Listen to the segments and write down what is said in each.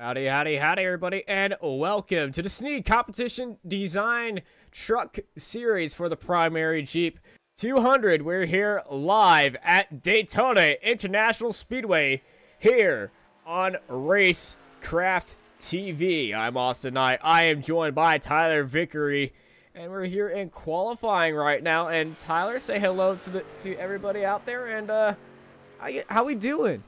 Howdy, howdy, howdy, everybody, and welcome to the Snead Competition Design Truck Series for the Primary Jeep 200. We're here live at Daytona International Speedway here on Racecraft TV. I'm Austin Knight. I am joined by Tyler Vickery, and we're here in qualifying right now. And Tyler, say hello to the to everybody out there, and uh, how, you, how we doing?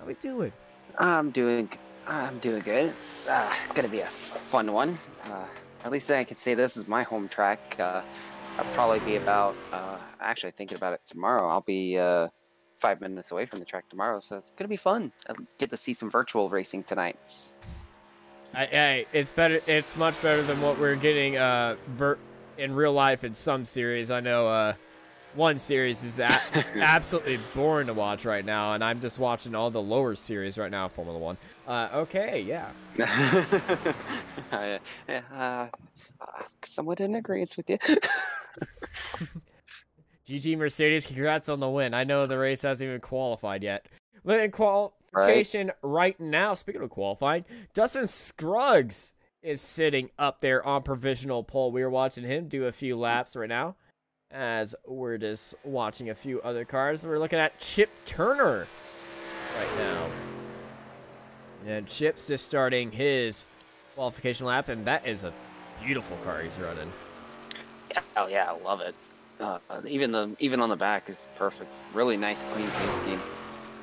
How we doing? I'm doing. I'm doing good. It's uh, gonna be a fun one. Uh, at least I can say this is my home track. Uh, I'll probably be about. Uh, actually, thinking about it tomorrow. I'll be uh, five minutes away from the track tomorrow, so it's gonna be fun. I get to see some virtual racing tonight. Hey, it's better. It's much better than what we're getting uh, ver- in real life in some series. I know uh, one series is a- absolutely boring to watch right now, and I'm just watching all the lower series right now, Formula One. Uh, okay, yeah. uh, uh, somewhat in agreement with you. GG Mercedes, congrats on the win. I know the race hasn't even qualified yet. In qualification right. right now, speaking of qualifying, Dustin Scruggs is sitting up there on provisional pole. We are watching him do a few laps right now as we're just watching a few other cars. We're looking at Chip Turner right now. And Chip's just starting his qualification lap, and that is a beautiful car he's running. Yeah, oh yeah, I love it. Uh, even the even on the back is perfect. Really nice, clean paint scheme.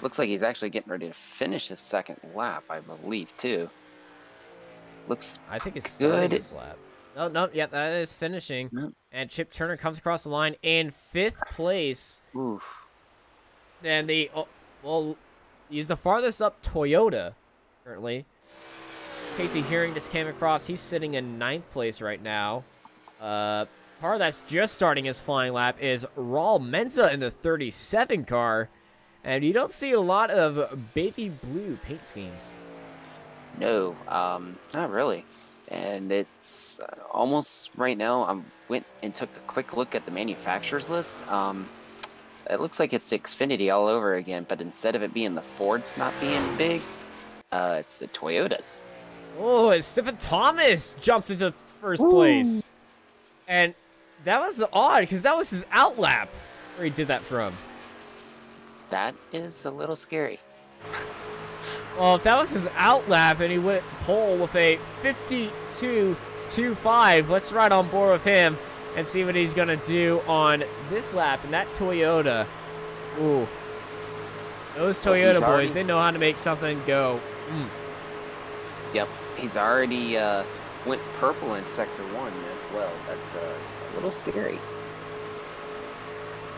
Looks like he's actually getting ready to finish his second lap, I believe, too. Looks I think it's starting his lap. No, no, yeah, that is finishing. Yep. And Chip Turner comes across the line in fifth place. Oof. And the, oh, well, he's the farthest up Toyota currently. Casey Hearing just came across. He's sitting in ninth place right now. Uh, car that's just starting his flying lap is Raul Menza in the 37 car. And you don't see a lot of baby blue paint schemes. No, um, not really. And it's uh, almost right now. I went and took a quick look at the manufacturers list. Um, it looks like it's Xfinity all over again, but instead of it being the Fords not being big, uh, it's the Toyotas. Oh, and Stephen Thomas jumps into first Ooh. place. And that was odd, because that was his outlap where he did that from. That is a little scary. Well, if that was his outlap and he went pole with a 52.25, let's ride on board with him and see what he's going to do on this lap. And that Toyota, ooh, those Toyota boys, they know how to make something go oomph. Yep, he's already uh, went purple in Sector 1 as well. That's uh, a little scary.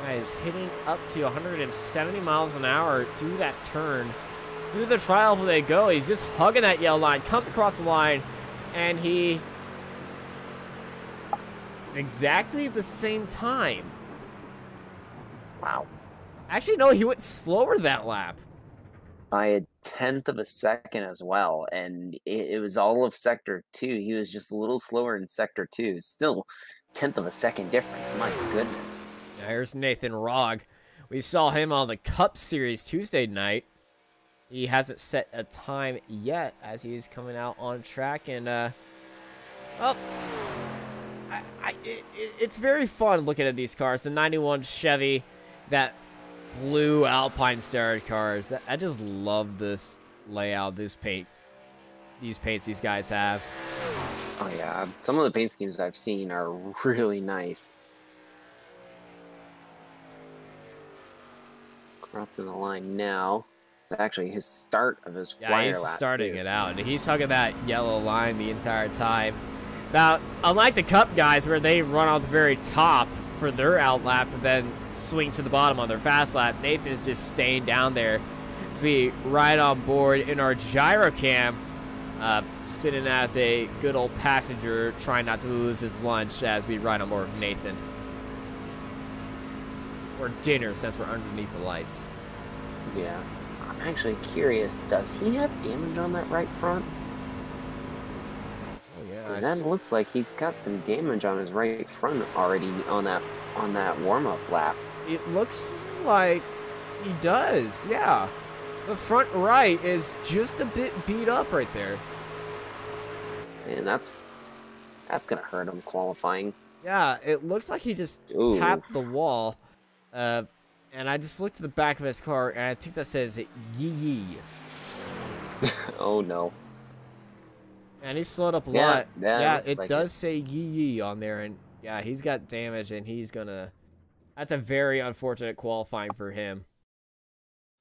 Guys, hitting up to 170 miles an hour through that turn. Through the trial they go, he's just hugging that yellow line, comes across the line, and he is exactly the same time. Wow. Actually, no, he went slower that lap. By a tenth of a second as well, and it, it was all of Sector 2. He was just a little slower in Sector 2. Still, tenth of a second difference. My goodness. There's Nathan Rogg. We saw him on the Cup Series Tuesday night. He hasn't set a time yet as he's coming out on track. And, uh, well, I, I, it, it's very fun looking at these cars. The 91 Chevy, that blue Alpine Star cars. That, I just love this layout, this paint, these paints these guys have. Oh, yeah. Some of the paint schemes I've seen are really nice. Crossing the line now actually his start of his yeah, flyer he's lap. starting it out. And he's hugging that yellow line the entire time. Now, unlike the Cup guys where they run off the very top for their out lap and then swing to the bottom on their fast lap, Nathan's just staying down there to be right on board in our gyrocam, uh, sitting as a good old passenger, trying not to lose his lunch as we ride on board with Nathan. Or dinner since we're underneath the lights. Yeah. I'm actually curious, does he have damage on that right front? Oh yeah. That looks like he's got some damage on his right front already on that on that warm-up lap. It looks like he does, yeah. the front right is just a bit beat up right there. And that's that's gonna hurt him qualifying. Yeah, it looks like he just Ooh. tapped the wall. Uh, and I just looked at the back of his car, and I think that says yee yee. oh no. And he slowed up a Yeah, lot. yeah, Yeah, it like does say yee yee on there, and yeah, he's got damage, and he's gonna. That's a very unfortunate qualifying for him.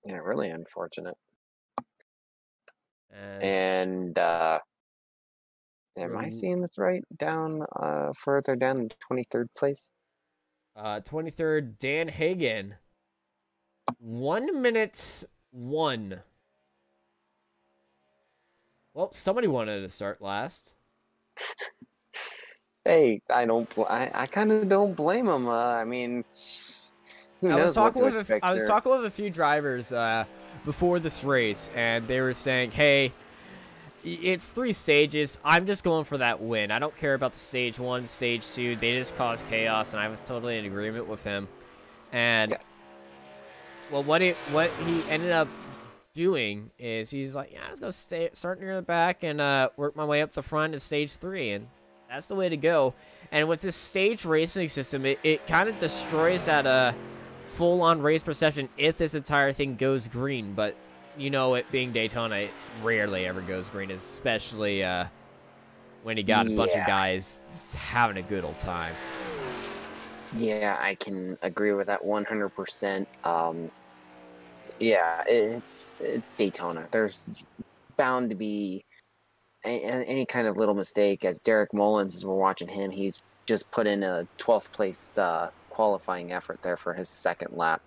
Yeah, really unfortunate. As, And uh am I seeing this right? Down uh further down in twenty third place? uh, 23rd, Dan Hagen. One minute one. Well, somebody wanted to start last. Hey, I don't. Bl- I, I kind of don't blame him. Uh, I mean, who I knows was talking what to with a, I was talking with a few drivers uh, before this race, and they were saying, "Hey, it's three stages. I'm just going for that win. I don't care about the stage one, stage two. They just cause chaos." And I was totally in agreement with him. And Yeah. Well, what he what he ended up doing is he's like, "Yeah, I'm just gonna stay, start near the back and uh, work my way up the front to stage three, and that's the way to go." And with this stage racing system, it, it kind of destroys that uh full-on race perception if this entire thing goes green. But you know, it being Daytona, it rarely ever goes green, especially uh when you got a bunch of guys having a good old time. Yeah, I can agree with that one hundred percent. Um, yeah, it's it's Daytona. There's bound to be a, a- any kind of little mistake. As Derek Mullins, as we're watching him, he's just put in a twelfth place uh, qualifying effort there for his second lap.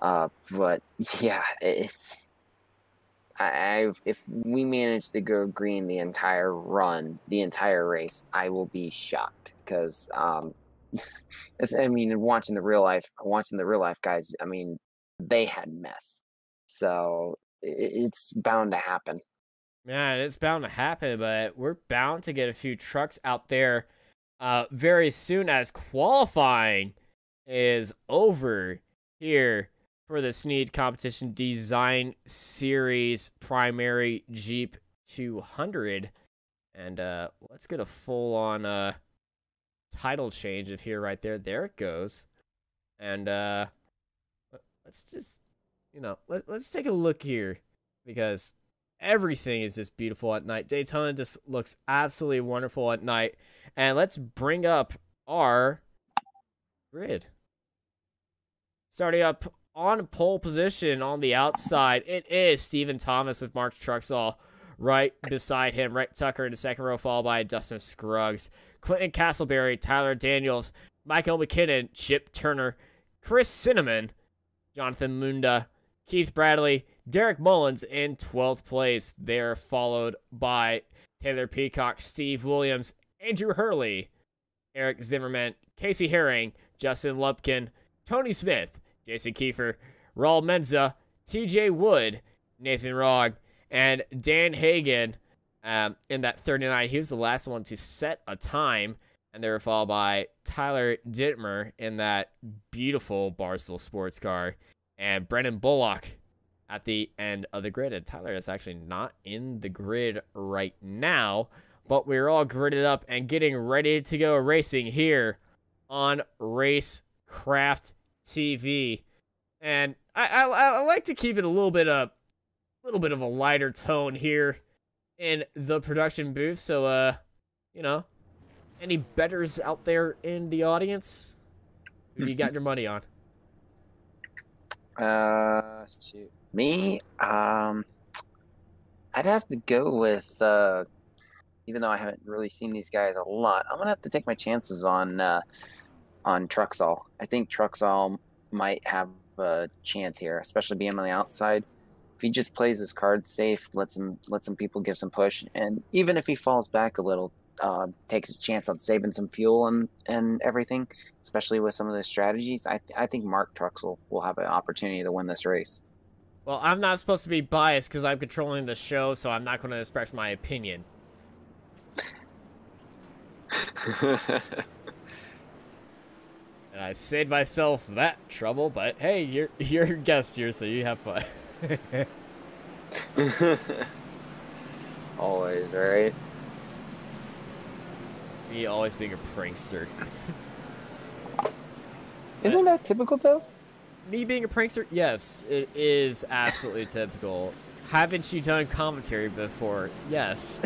Uh, but yeah, it's. I, if we manage to go green the entire run, the entire race, I will be shocked because um, I mean, watching the real life, watching the real life guys. I mean, they had mess, so it's bound to happen. Man, it's bound to happen, but we're bound to get a few trucks out there uh, very soon as qualifying is over here for the Snead Competition Design Series Primary Jeep 200. And uh, let's get a full on uh, title change of here right there. There it goes. And uh, let's just, you know, let, let's take a look here because everything is just beautiful at night. Daytona just looks absolutely wonderful at night. And let's bring up our grid. Starting up on pole position on the outside, it is Stephen Thomas with Mark Truxall right beside him. Right Tucker in the second row, followed by Dustin Scruggs, Clinton Castleberry, Tyler Daniels, Michael McKinnon, Chip Turner, Chris Cinnamon, Jonathan Munda, Keith Bradley, Derek Mullins in 12th place. They're followed by Taylor Peacock, Steve Williams, Andrew Hurley, Eric Zimmerman, Casey Herring, Justin Lupkin, Tony Smith, Jason Kiefer, Raul Menza, TJ Wood, Nathan Rogg, and Dan Hagen um, in that 39. He was the last one to set a time. And they were followed by Tyler Dittmer in that beautiful Barstool sports car and Brennan Bullock at the end of the grid. And Tyler is actually not in the grid right now, but we're all gridded up and getting ready to go racing here on Racecraft TV. And I, I, I like to keep it a little bit of, little bit of a lighter tone here in the production booth. So, uh, you know, any betters out there in the audience? Who you got your money on? Uh, shoot. Me, um, I'd have to go with. Uh, even though I haven't really seen these guys a lot, I'm gonna have to take my chances on uh, on Truxall. I think Truxall might have a chance here, especially being on the outside. If he just plays his cards safe, lets him let some people give some push, and even if he falls back a little, uh, takes a chance on saving some fuel and and everything, especially with some of the strategies. I I think Mark Truxall will have an opportunity to win this race. Well, I'm not supposed to be biased because I'm controlling the show, so I'm not going to express my opinion. And I saved myself that trouble, but hey, you're you're a guest here, so you have fun. Always, right? Me always being a prankster. Isn't that typical though? Me being a prankster? Yes, it is absolutely typical. Haven't you done commentary before? Yes.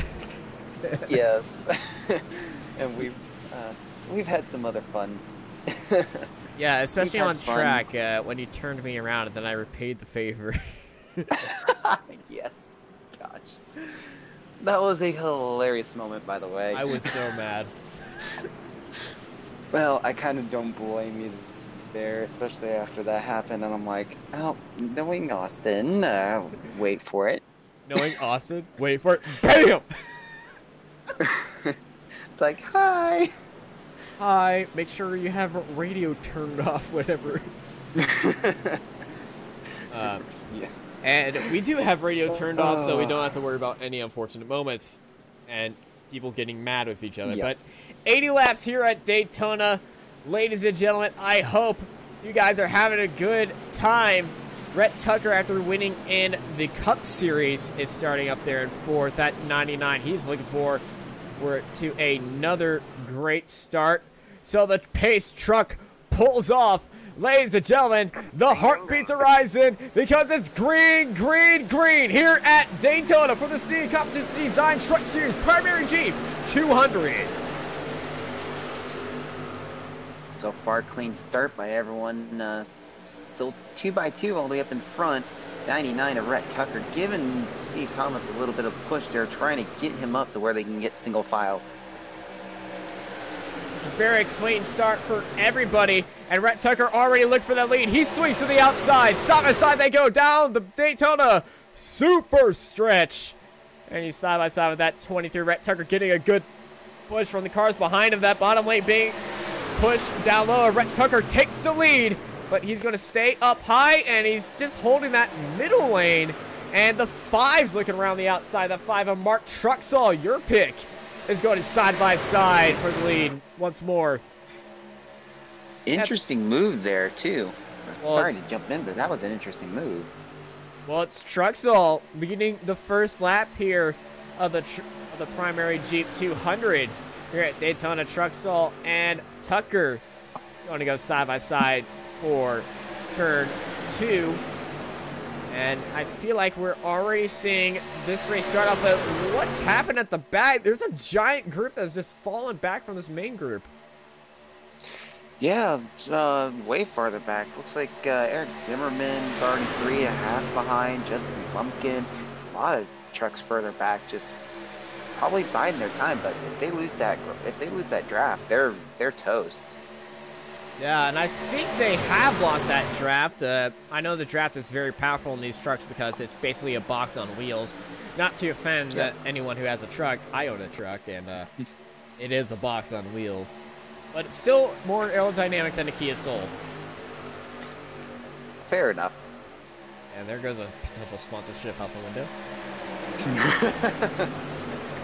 yes. and we've uh, we've had some other fun. yeah, especially on fun. track uh, when you turned me around and then I repaid the favor. yes. Gosh. That was a hilarious moment, by the way. I was so mad. Well, I kind of don't blame you there, especially after that happened. And I'm like, oh, knowing Austin, uh, wait for it. Knowing Austin, wait for it, BAM! It's like, hi. Hi, make sure you have radio turned off whenever. Um, yeah. And we do have radio turned off, so we don't have to worry about any unfortunate moments and people getting mad with each other. Yeah. But 80 laps here at Daytona. Ladies and gentlemen, I hope you guys are having a good time. Rhett Tucker, after winning in the Cup Series, is starting up there in fourth at 99. He's looking for we're to another great start. So the pace truck pulls off. Ladies and gentlemen, the heartbeats are rising because it's green, green, green here at Daytona for the Snead Competition Design Truck Series Primary Jeep 200. So far, clean start by everyone. Uh, still two by two all the way up in front. 99 of Rhett Tucker, giving Steve Thomas a little bit of push there, trying to get him up to where they can get single file. It's a very clean start for everybody. And Rhett Tucker already looked for that lead. He swings to the outside. Side by side they go down the Daytona super stretch. And he's side by side with that 23. Rhett Tucker getting a good push from the cars behind him. That bottom lane being pushed down low. Rhett Tucker takes the lead, but he's going to stay up high, and he's just holding that middle lane. And the five's looking around the outside. The five of Mark Truxall, your pick, is going side by side for the lead once more. Interesting move there, too. Well, Sorry it's- to jump in, but that was an interesting move. Well, it's Truxall leading the first lap here of the tr- of the primary Jeep 200 here at Daytona. Truxall and Tucker going to go side by side for turn two. And I feel like we're already seeing this race start off, but what's happened at the back? There's a giant group that's just fallen back from this main group. Yeah, uh, way farther back. Looks like uh, Eric Zimmerman's already three and a half behind. Justin Lumpkin, a lot of trucks further back, just probably biding their time. But if they lose that, if they lose that draft, they're they're toast. Yeah, and I think they have lost that draft. Uh, I know the draft is very powerful in these trucks because it's basically a box on wheels. Not to offend Yeah. anyone who has a truck. I own a truck, and uh, it is a box on wheels. But it's still more aerodynamic than a Kia Soul. Fair enough. And there goes a potential sponsorship out the window.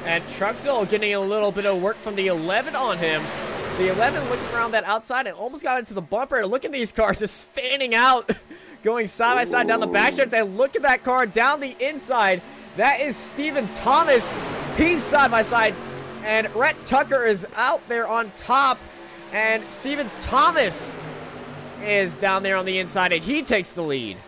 and Truxall getting a little bit of work from the 11 on him. The 11 looking around that outside and almost got into the bumper. Look at these cars just fanning out, going side by side down the back stretch. And look at that car down the inside. That is Steven Thomas. He's side by side. And Rhett Tucker is out there on top. And Steven Thomas is down there on the inside, and he takes the lead.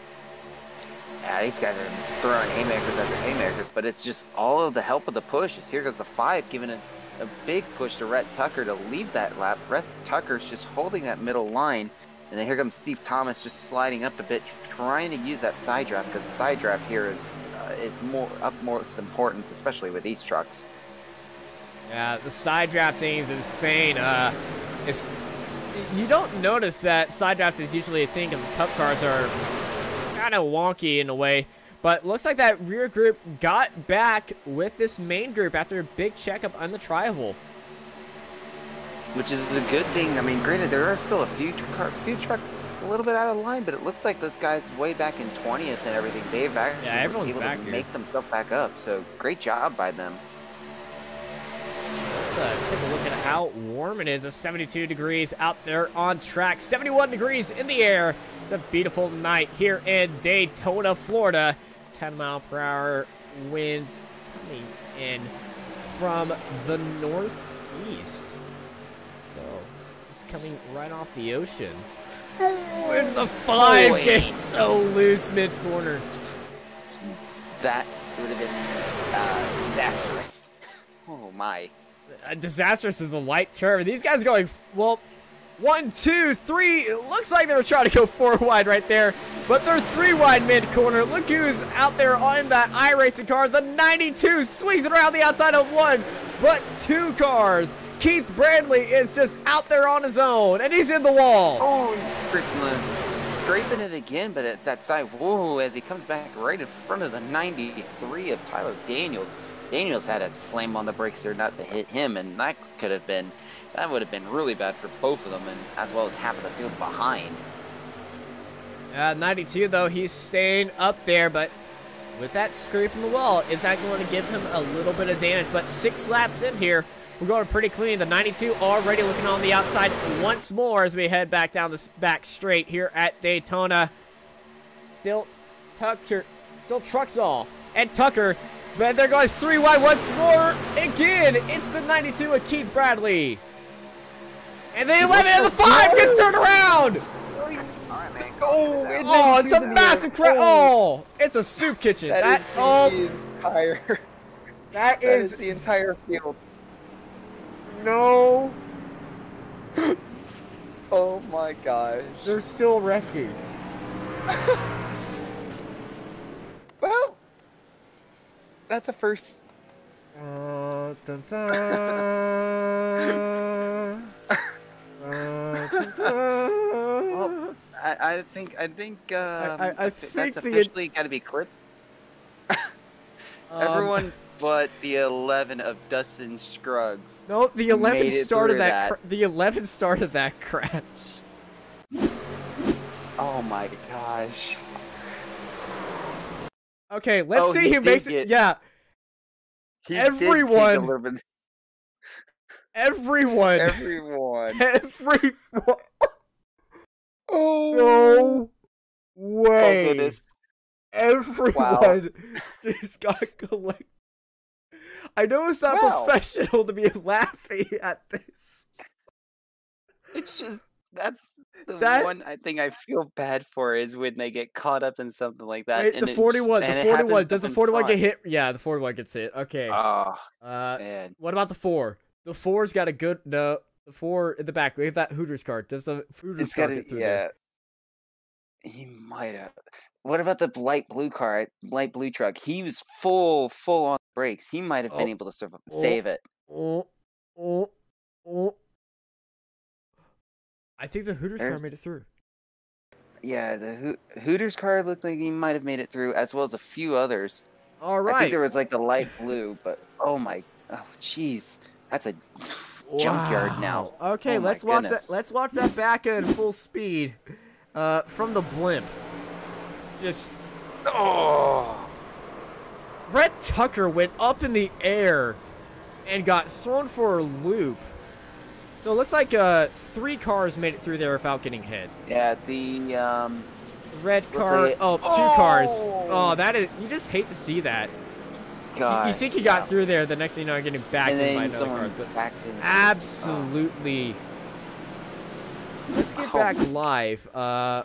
Yeah, these guys are throwing haymakers after haymakers, but it's just all of the help of the pushes. Here goes the five, giving a, a big push to Rhett Tucker to lead that lap. Rhett Tucker's just holding that middle line, and then here comes Steve Thomas just sliding up a bit, trying to use that side draft because side draft here is uh, is more up most importance, especially with these trucks. Yeah, the side drafting is insane. Uh, it's you don't notice that side draft is usually a thing because cup cars are kind of wonky in a way. But looks like that rear group got back with this main group after a big checkup on the tri-oval. which is a good thing. I mean, granted, there are still a few car, few trucks a little bit out of line, but it looks like those guys way back in 20th and everything, they've actually Yeah, everyone's able back to here. make themselves back up. So great job by them. Let's uh, take a look at how warm it is. It's 72 degrees out there on track, 71 degrees in the air. It's a beautiful night here in Daytona, Florida. 10 mile per hour winds coming in from the northeast. So it's coming right off the ocean. And the five Boy. gets so loose mid corner. That would have been uh, disastrous. Oh my. Uh, disastrous is a light term. These guys going, well, one, two, three. It looks like they were trying to go four wide right there, but they're three wide mid corner. Look who's out there on that iRacing car. The 92 swings it around the outside of one, but two cars. Keith Bradley is just out there on his own, and he's in the wall. Oh, freaking scraping it again, but at that side, whoa, as he comes back right in front of the 93 of Tyler Daniels. Daniels had to slam on the brakes there not to hit him, and that could have been, that would have been really bad for both of them, and as well as half of the field behind. Uh, 92 though, he's staying up there, but with that scrape in the wall, is that going to give him a little bit of damage? But six laps in here, we're going pretty clean. The 92 already looking on the outside once more as we head back down this back straight here at Daytona. Still Tucker, still Truxall and Tucker, but they're going three wide once more. Again, it's the 92 of Keith Bradley. And the 11 and the 5 gets turned around. Oh, Oh, it's a massive crash. Oh, it's a soup kitchen. That, oh, entire, that is the entire field. no. Oh my gosh. They're still wrecking. Well, that's a first. Uh, dun, dun. Dun. I, I think I think um, I- I th- think that's officially got to be clipped. Um, Everyone but the 11 of Dustin Scruggs. No, the 11 made it started that. that. cr- the 11 started that crash. Oh my gosh. Okay, let's Oh, see who makes it. get- Yeah, He did take a Everyone- everyone, Everyone. everyone. oh. No Oh way. goodness. Everyone just got collect. I know it's not Wow. professional to be laughing at this. It's just that's the That- one I think I feel bad for is when they get caught up in something like that. And the 41, and the 41. Does the 41 get hit? Yeah, the 41 gets hit. Okay. Oh Uh, man. what about the 4? The 4's got a good. No, the 4 in the back. We have that Hooters card. Does the Hooters It's card gotta get through there? yeah. He might have. What about the light blue car, light blue truck? He was full, full on brakes. He might have been Oh. able to survive, Oh. save it. Oh, oh, oh. I think the Hooters car made it through. Yeah, the Ho- Hooters car looked like he might have made it through, as well as a few others. All I right. think there was like the light blue, but oh my, oh jeez, that's a junkyard now. Okay, Oh let's watch goodness. that. Let's watch that back at full speed, uh, from the blimp. Just Oh, Brett Tucker went up in the air and got thrown for a loop. So it looks like uh, three cars made it through there without getting hit. yeah, the um, Red car. like it- Oh, two cars. Oh! Oh, that is. You just hate to see that. You- God. you think you got yeah. through there, the next thing you know, you're getting backed and in by another someone cars. But absolutely. Let's get Oh. back live. Uh,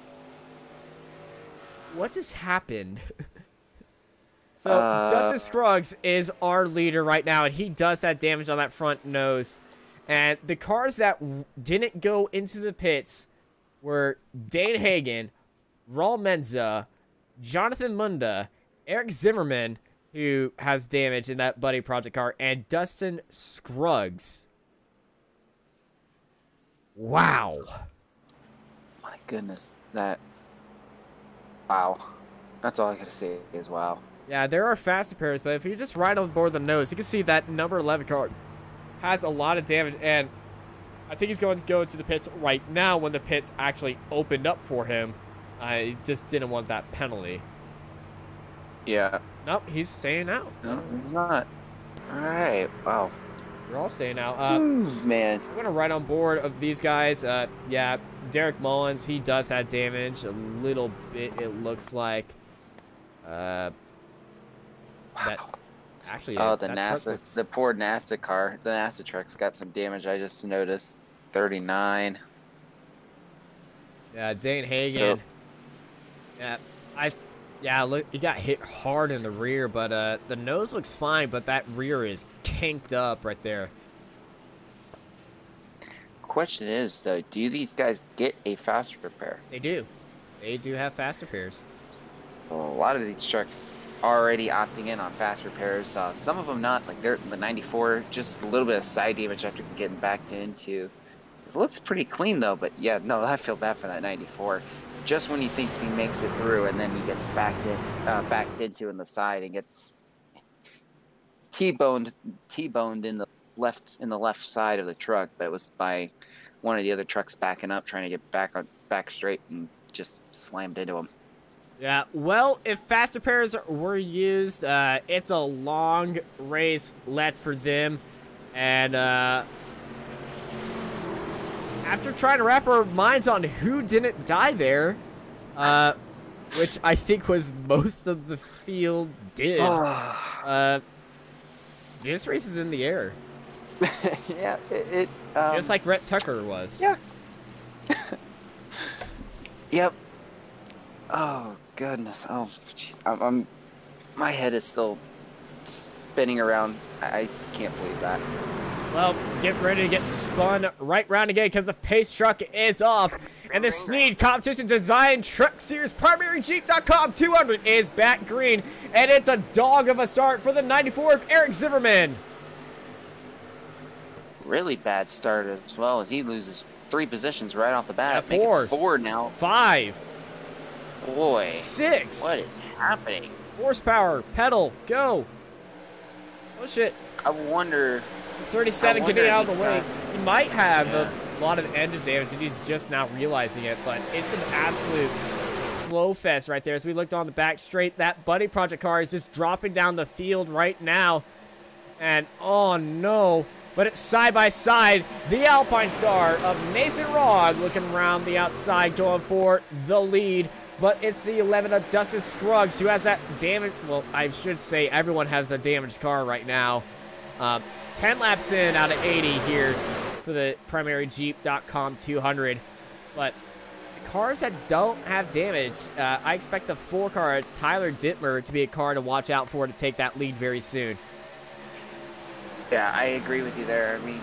what just happened? so Uh, Dustin Scruggs is our leader right now, and he does that damage on that front nose. And the cars that w- didn't go into the pits were Dane Hagen, Raul Menza, Jonathan Munda, Eric Zimmerman, who has damage in that Buddy Project car, and Dustin Scruggs. Wow. My goodness, that. Wow, that's all I gotta say is wow. Yeah, there are faster pairs, but if you just ride on board the nose, you can see that number 11 car has a lot of damage, and I think he's going to go into the pits right now when the pits actually opened up for him. I just didn't want that penalty. Yeah, Nope, he's staying out. no, he's not. All right, wow. We're all staying out. Uh, Ooh, man, I'm gonna ride on board of these guys. Uh, yeah, Derek Mullins, he does have damage a little bit. It looks like. Uh, that actually. Oh, the NASA, looks- the poor NASA car. The NASA truck's got some damage. I just noticed. 39. Yeah, Dane Hagen. yeah, I. Yeah, look, he got hit hard in the rear, but uh, the nose looks fine, but that rear is kinked up right there. Question is though, do these guys get a fast repair? They do. They do have fast repairs. Well, a lot of these trucks already opting in on fast repairs. Uh, some of them not. Like they're the 94, just a little bit of side damage after getting backed into. It looks pretty clean though, but yeah, no, I feel bad for that 94. Just when he thinks he makes it through, and then he gets backed in, uh, backed into in the side and gets t-boned, t-boned in the left in the left side of the truck. But it was by one of the other trucks backing up, trying to get back on back straight, and just slammed into him. Yeah, well, if fast repairs were used, uh, it's a long race left for them. And uh, after trying to wrap our minds on who didn't die there, uh, which I think was most of the field did, uh, this race is in the air, yeah, it. it um, just like Rhett Tucker was. Yeah. Yep. Oh goodness. Oh, jeez. I'm, I'm. My head is still spinning around. I, I can't believe that. Well, get ready to get spun right round again because the pace truck is off. And the Snead Competition Design Truck Series Primary Jeep.com 200 is back green. And it's a dog of a start for the 94 of Eric Zimmerman. Really bad start as well as he loses three positions right off the bat. Yeah, four. Four now. Five, Boy. six, What is happening? horsepower, pedal, go. Oh shit, I wonder. 37 I wonder getting out of the way. got- He might have Yeah. a lot of engine damage and he's just now realizing it, but it's an absolute slow fest right there. As we looked on the back straight, that Buddy Project car is just dropping down the field right now. And oh no, but it's side by side. The Alpine Star of Nathan Rogg looking around the outside, going for the lead. But it's the 11 of Dustin Scruggs who has that damage. Well, I should say everyone has a damaged car right now. Uh, 10 laps in out of 80 here for the primary Jeep.com 200. But cars that don't have damage, uh, I expect the four car Tyler Dittmer to be a car to watch out for to take that lead very soon. Yeah, I agree with you there. I mean,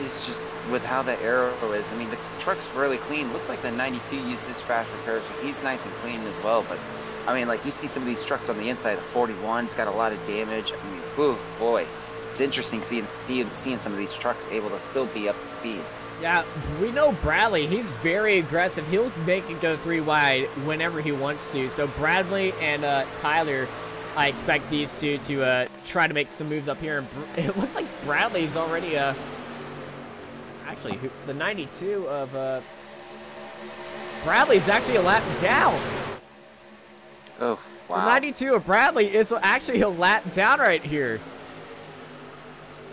it's just with how the arrow is. I mean, the truck's really clean. Looks like the 92 uses fast repair, so he's nice and clean as well. But I mean, like you see some of these trucks on the inside. The 41's got a lot of damage. I mean, whew, boy, it's interesting seeing seeing seeing some of these trucks able to still be up to speed. Yeah, we know Bradley. He's very aggressive. He'll make it go three wide whenever he wants to. So Bradley and uh, Tyler, I expect these two to uh, try to make some moves up here. And it looks like Bradley's already uh, actually the 92 of uh, is actually a lap down. Oh, wow. The 92 of Bradley is actually a lap down right here.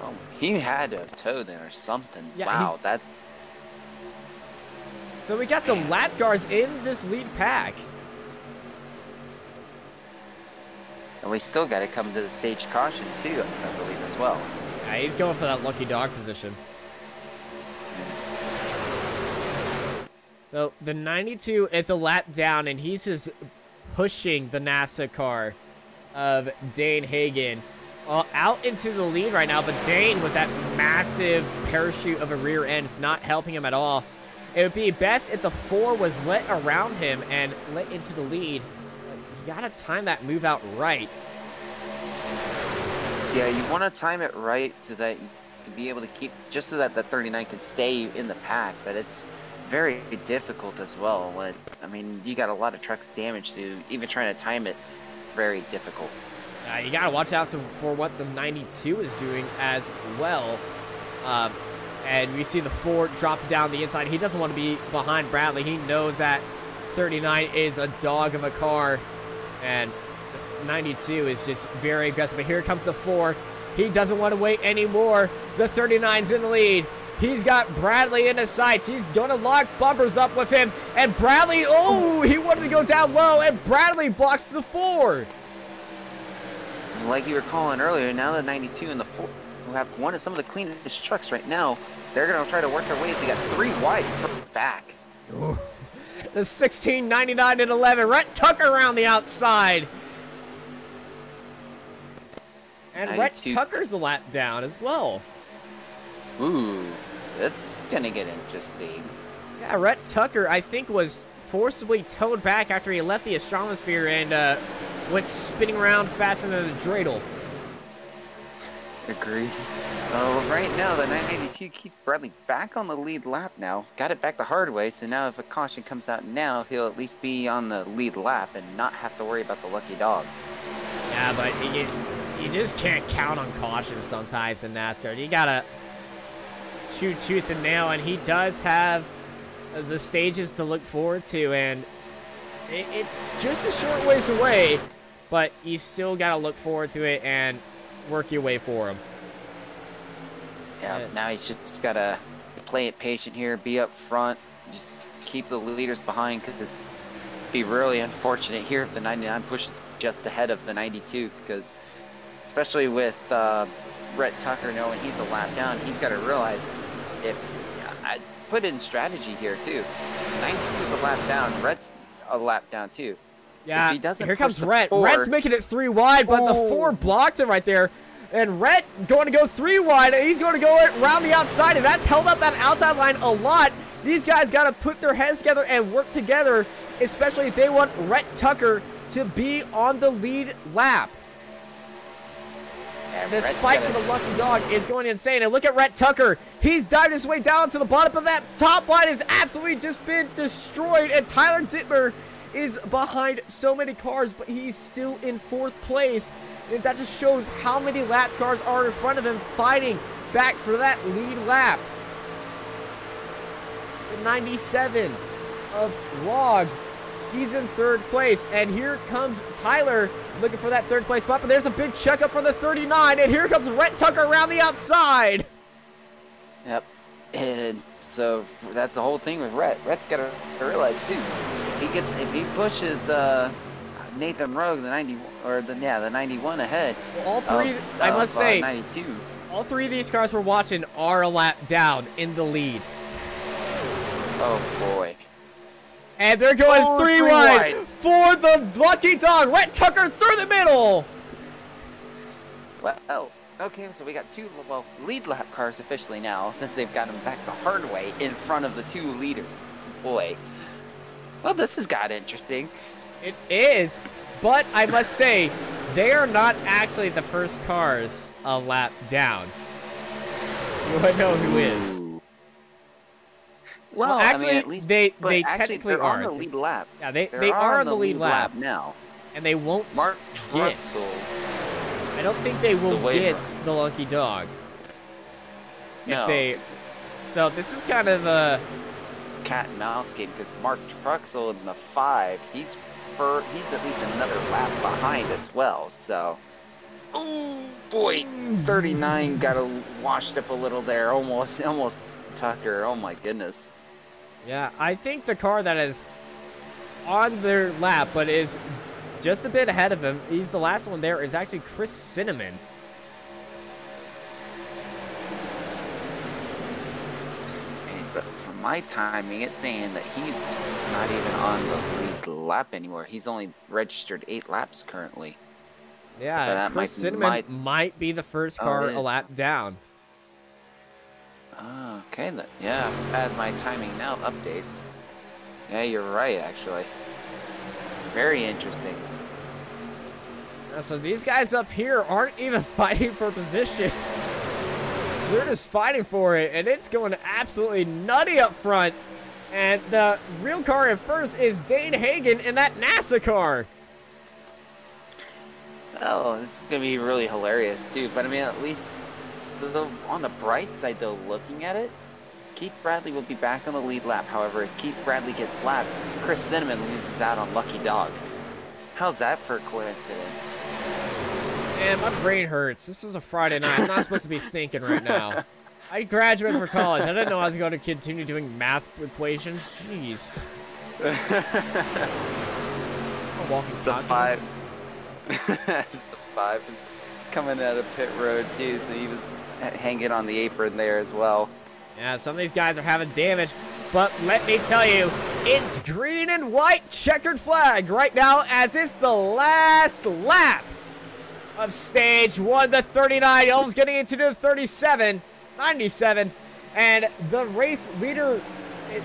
Oh, he had to have towed it or something. Yeah, wow, that So we got some lat cars in this lead pack. and we still got to come to the stage caution too, I believe as well. Yeah, he's going for that lucky dog position. So the 92 is a lap down, and he's just pushing the NASA car of Dane Hagen uh, out into the lead right now. But Dane, with that massive parachute of a rear end, is not helping him at all. It would be best if the four was lit around him and lit into the lead. You gotta time that move out right. Yeah, you want to time it right so that you can be able to keep, just so that the 39 can stay in the pack, but it's very difficult as well. I mean, you got a lot of trucks damaged to even trying to time it's very difficult. Uh, you gotta watch out for what the 92 is doing as well. Um, and we see the Ford drop down the inside. He doesn't want to be behind Bradley. He knows that 39 is a dog of a car, and the 92 is just very aggressive. But here comes the four. He doesn't want to wait anymore. The 39's in the lead. He's got Bradley in his sights. He's gonna lock bumpers up with him. And Bradley, oh, he wanted to go down low, and Bradley blocks the four. like you were calling earlier, now the 92 and the 4 who have one of some of the cleanest trucks right now, they're going to try to work their ways. They got three wide back. Ooh. The 16, 99, and 11. Rhett Tucker around the outside. And Rhett Tucker's a lap down as well. Ooh, this is to get interesting. Yeah, Rhett Tucker, I think, was forcibly towed back after he left the astronosphere and uh, went spinning around faster than the dreidel. Agree. Oh, right now the 982 keeps Bradley back on the lead lap now. Got it back the hard way, so now if a caution comes out now, he'll at least be on the lead lap and not have to worry about the lucky dog. Yeah, but you, you just can't count on cautions sometimes in NASCAR. You gotta shoot tooth and nail, and he does have the stages to look forward to, and it's just a short ways away, but you still gotta look forward to it and work your way for him. Yeah, now he's just gotta play it patient here, be up front, just keep the leaders behind because it'd be really unfortunate here if the 99 pushes just ahead of the 92 because especially with uh, Rhett Tucker knowing he's a lap down, he's got to realize if I put in strategy here too. 92 is a lap down, Red's a lap down too. Yeah, here comes Rhett. Four, Rhett's making it three wide, but oh. the four oh. blocked him right there. And Rhett going to go three wide. He's going to go around the outside, and that's held up that outside line a lot. These guys got to put their heads together and work together, especially if they want Rhett Tucker to be on the lead lap. And this fight for the lucky dog is going insane. And look at Rhett Tucker. He's dived his way down to the bottom, but that top line has absolutely just been destroyed. And Tyler Dittmer is behind so many cars, but he's still in fourth place. And that just shows how many lap cars are in front of him fighting back for that lead lap. The 97 of Log. He's in third place. And here comes Tyler looking for that third place spot. But there's a big checkup for the 39. And here comes Rhett Tucker around the outside. Yep. And so that's the whole thing with Rhett. Rhett's got to realize, too, if he gets, if he pushes, uh, Nathan Rogg, the 90 or the yeah, the 91 ahead. All three, of, I must uh, say, 92. All three of these cars we're watching are a lap down in the lead. Oh boy. And they're going oh, three, three wide, wide, for the lucky dog. Rhett Tucker through the middle. Well, okay, so we got two well lead lap cars officially now since they've got them back the hard way in front of the two leader. Boy. Well, this has got interesting. It is, but I must say, they are not actually the first cars a lap down. Do I know who is? Well, well actually, I mean, least, they they technically are on the lead lap. Yeah, they they are, on the, the lead, lead lap. lap. now, and they won't Mark get. I don't think they will the get the lucky dog. No. If they, so this is kind of a cat and mouse game because Mark Truxall in the five, he's for he's at least another lap behind as well. So, oh boy, 39 got a washed up a little there, almost almost Tucker. Oh my goodness. Yeah, I think the car that is on their lap, but is just a bit ahead of him. He's the last one there. Is actually Chris Cinnamon. But from my timing, it's saying that he's not even on the lead lap anymore. He's only registered eight laps currently. Yeah, Chris might, Cinnamon might... might, be the first oh, car oh, a lap down. Oh, okay, yeah, as my timing now updates. Yeah, you're right, actually. Very interesting. So these guys up here aren't even fighting for position. They're just fighting for it, and it's going absolutely nutty up front. And the real car at first is Dane Hagen in that NASA car. Oh, this is going to be really hilarious, too. But, I mean, at least on the bright side, though, looking at it, Keith Bradley will be back on the lead lap. However, if Keith Bradley gets lapped, Chris Cinnamon loses out on Lucky Dog. How's that for a coincidence? Man, my brain hurts. This is a Friday night. I'm not supposed to be thinking right now. I graduated from college. I didn't know I was going to continue doing math equations. Jeez. a walking the five. As the five is coming out of pit road too, so he was hanging on the apron there as well. Yeah, some of these guys are having damage, but let me tell you, it's green and white checkered flag right now as it's the last lap of stage one. The 39 Elves getting into the 37, 97, and the race leader,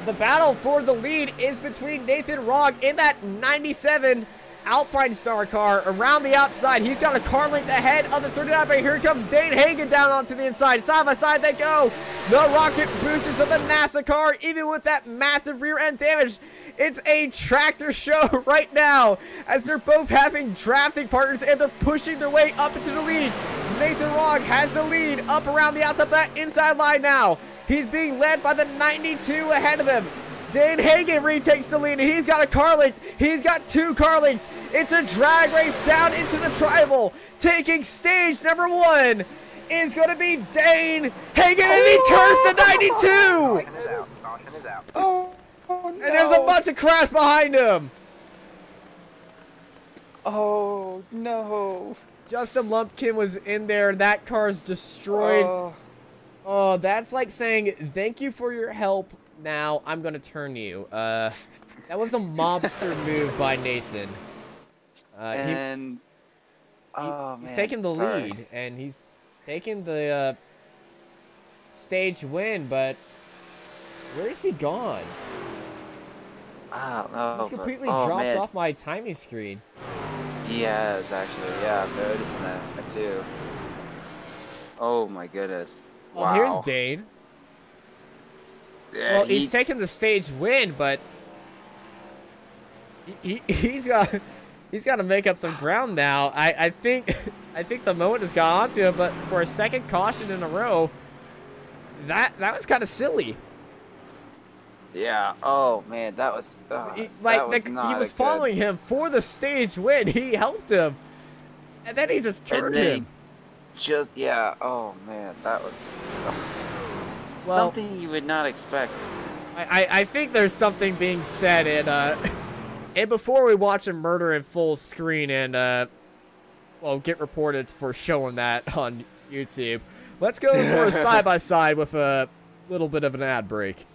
the battle for the lead is between Nathan Rogg in that 97 Alpine Star car around the outside. He's got a car length ahead of the 39, but here comes Dane Hagen down onto the inside. Side by side they go. The rocket boosters of the NASA car, even with that massive rear end damage. It's a tractor show right now as they're both having drafting partners and they're pushing their way up into the lead. Nathan Rogg has the lead up around the outside of that inside line now. He's being led by the 92 ahead of him. Dane Hagen retakes the lead, and he's got a car link. He's got two car links. It's a drag race down into the tri-oval. Taking stage number one is going to be Dane Hagen, and he oh! turns to 92. Oh, oh And there's a oh, bunch of crash behind him. Oh no! Justin Lumpkin was in there. That car's destroyed. Oh, Oh, that's like saying, thank you for your help. Now I'm going to turn you. Uh, that was a mobster move by Nathan. Uh, and he- oh he's man, taking the sorry. lead, and he's taking the uh, stage win, but where's he gone? I don't know. He's but- completely oh, dropped man. off my timing screen. He has actually. Yeah, I'm noticing that too. Oh my goodness! Oh, wow. here's Dane. Well, he- he's taking the stage win, but he, he he's got he's got to make up some ground now. I I think I think the moment has got onto him, but for a second caution in a row, that that was kind of silly. Yeah. Oh man, that was. Uh, He- that like was the, he was good- following him for the stage win. He helped him, and then he just turned him. Just yeah. Oh man, that was. Well- Something you would not expect. I, I, I think there's something being said and uh and before we watch a murder in full screen and uh well get reported for showing that on YouTube. Let's go for a side by side with a little bit of an ad break.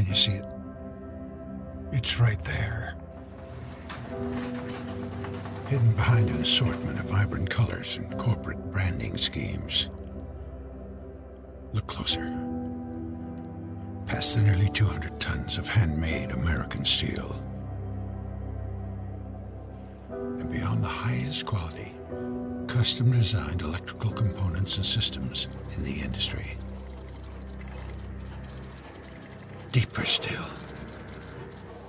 Can you see it? It's right there. Hidden behind an assortment of vibrant colors and corporate branding schemes. Look closer. Past the nearly 200 tons of handmade American steel. And beyond the highest quality, custom designed electrical components and systems in the industry. Deeper still,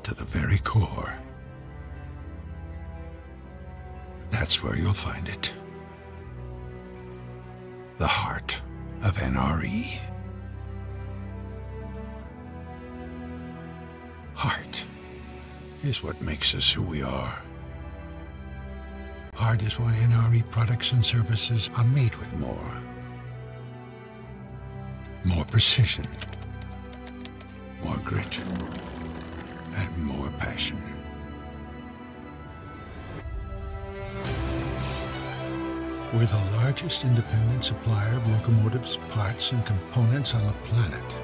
to the very core. That's where you'll find it. The heart of NRE. Heart is what makes us who we are. Heart is why NRE products and services are made with more. More precision more grit, and more passion. We're the largest independent supplier of locomotives, parts, and components on the planet.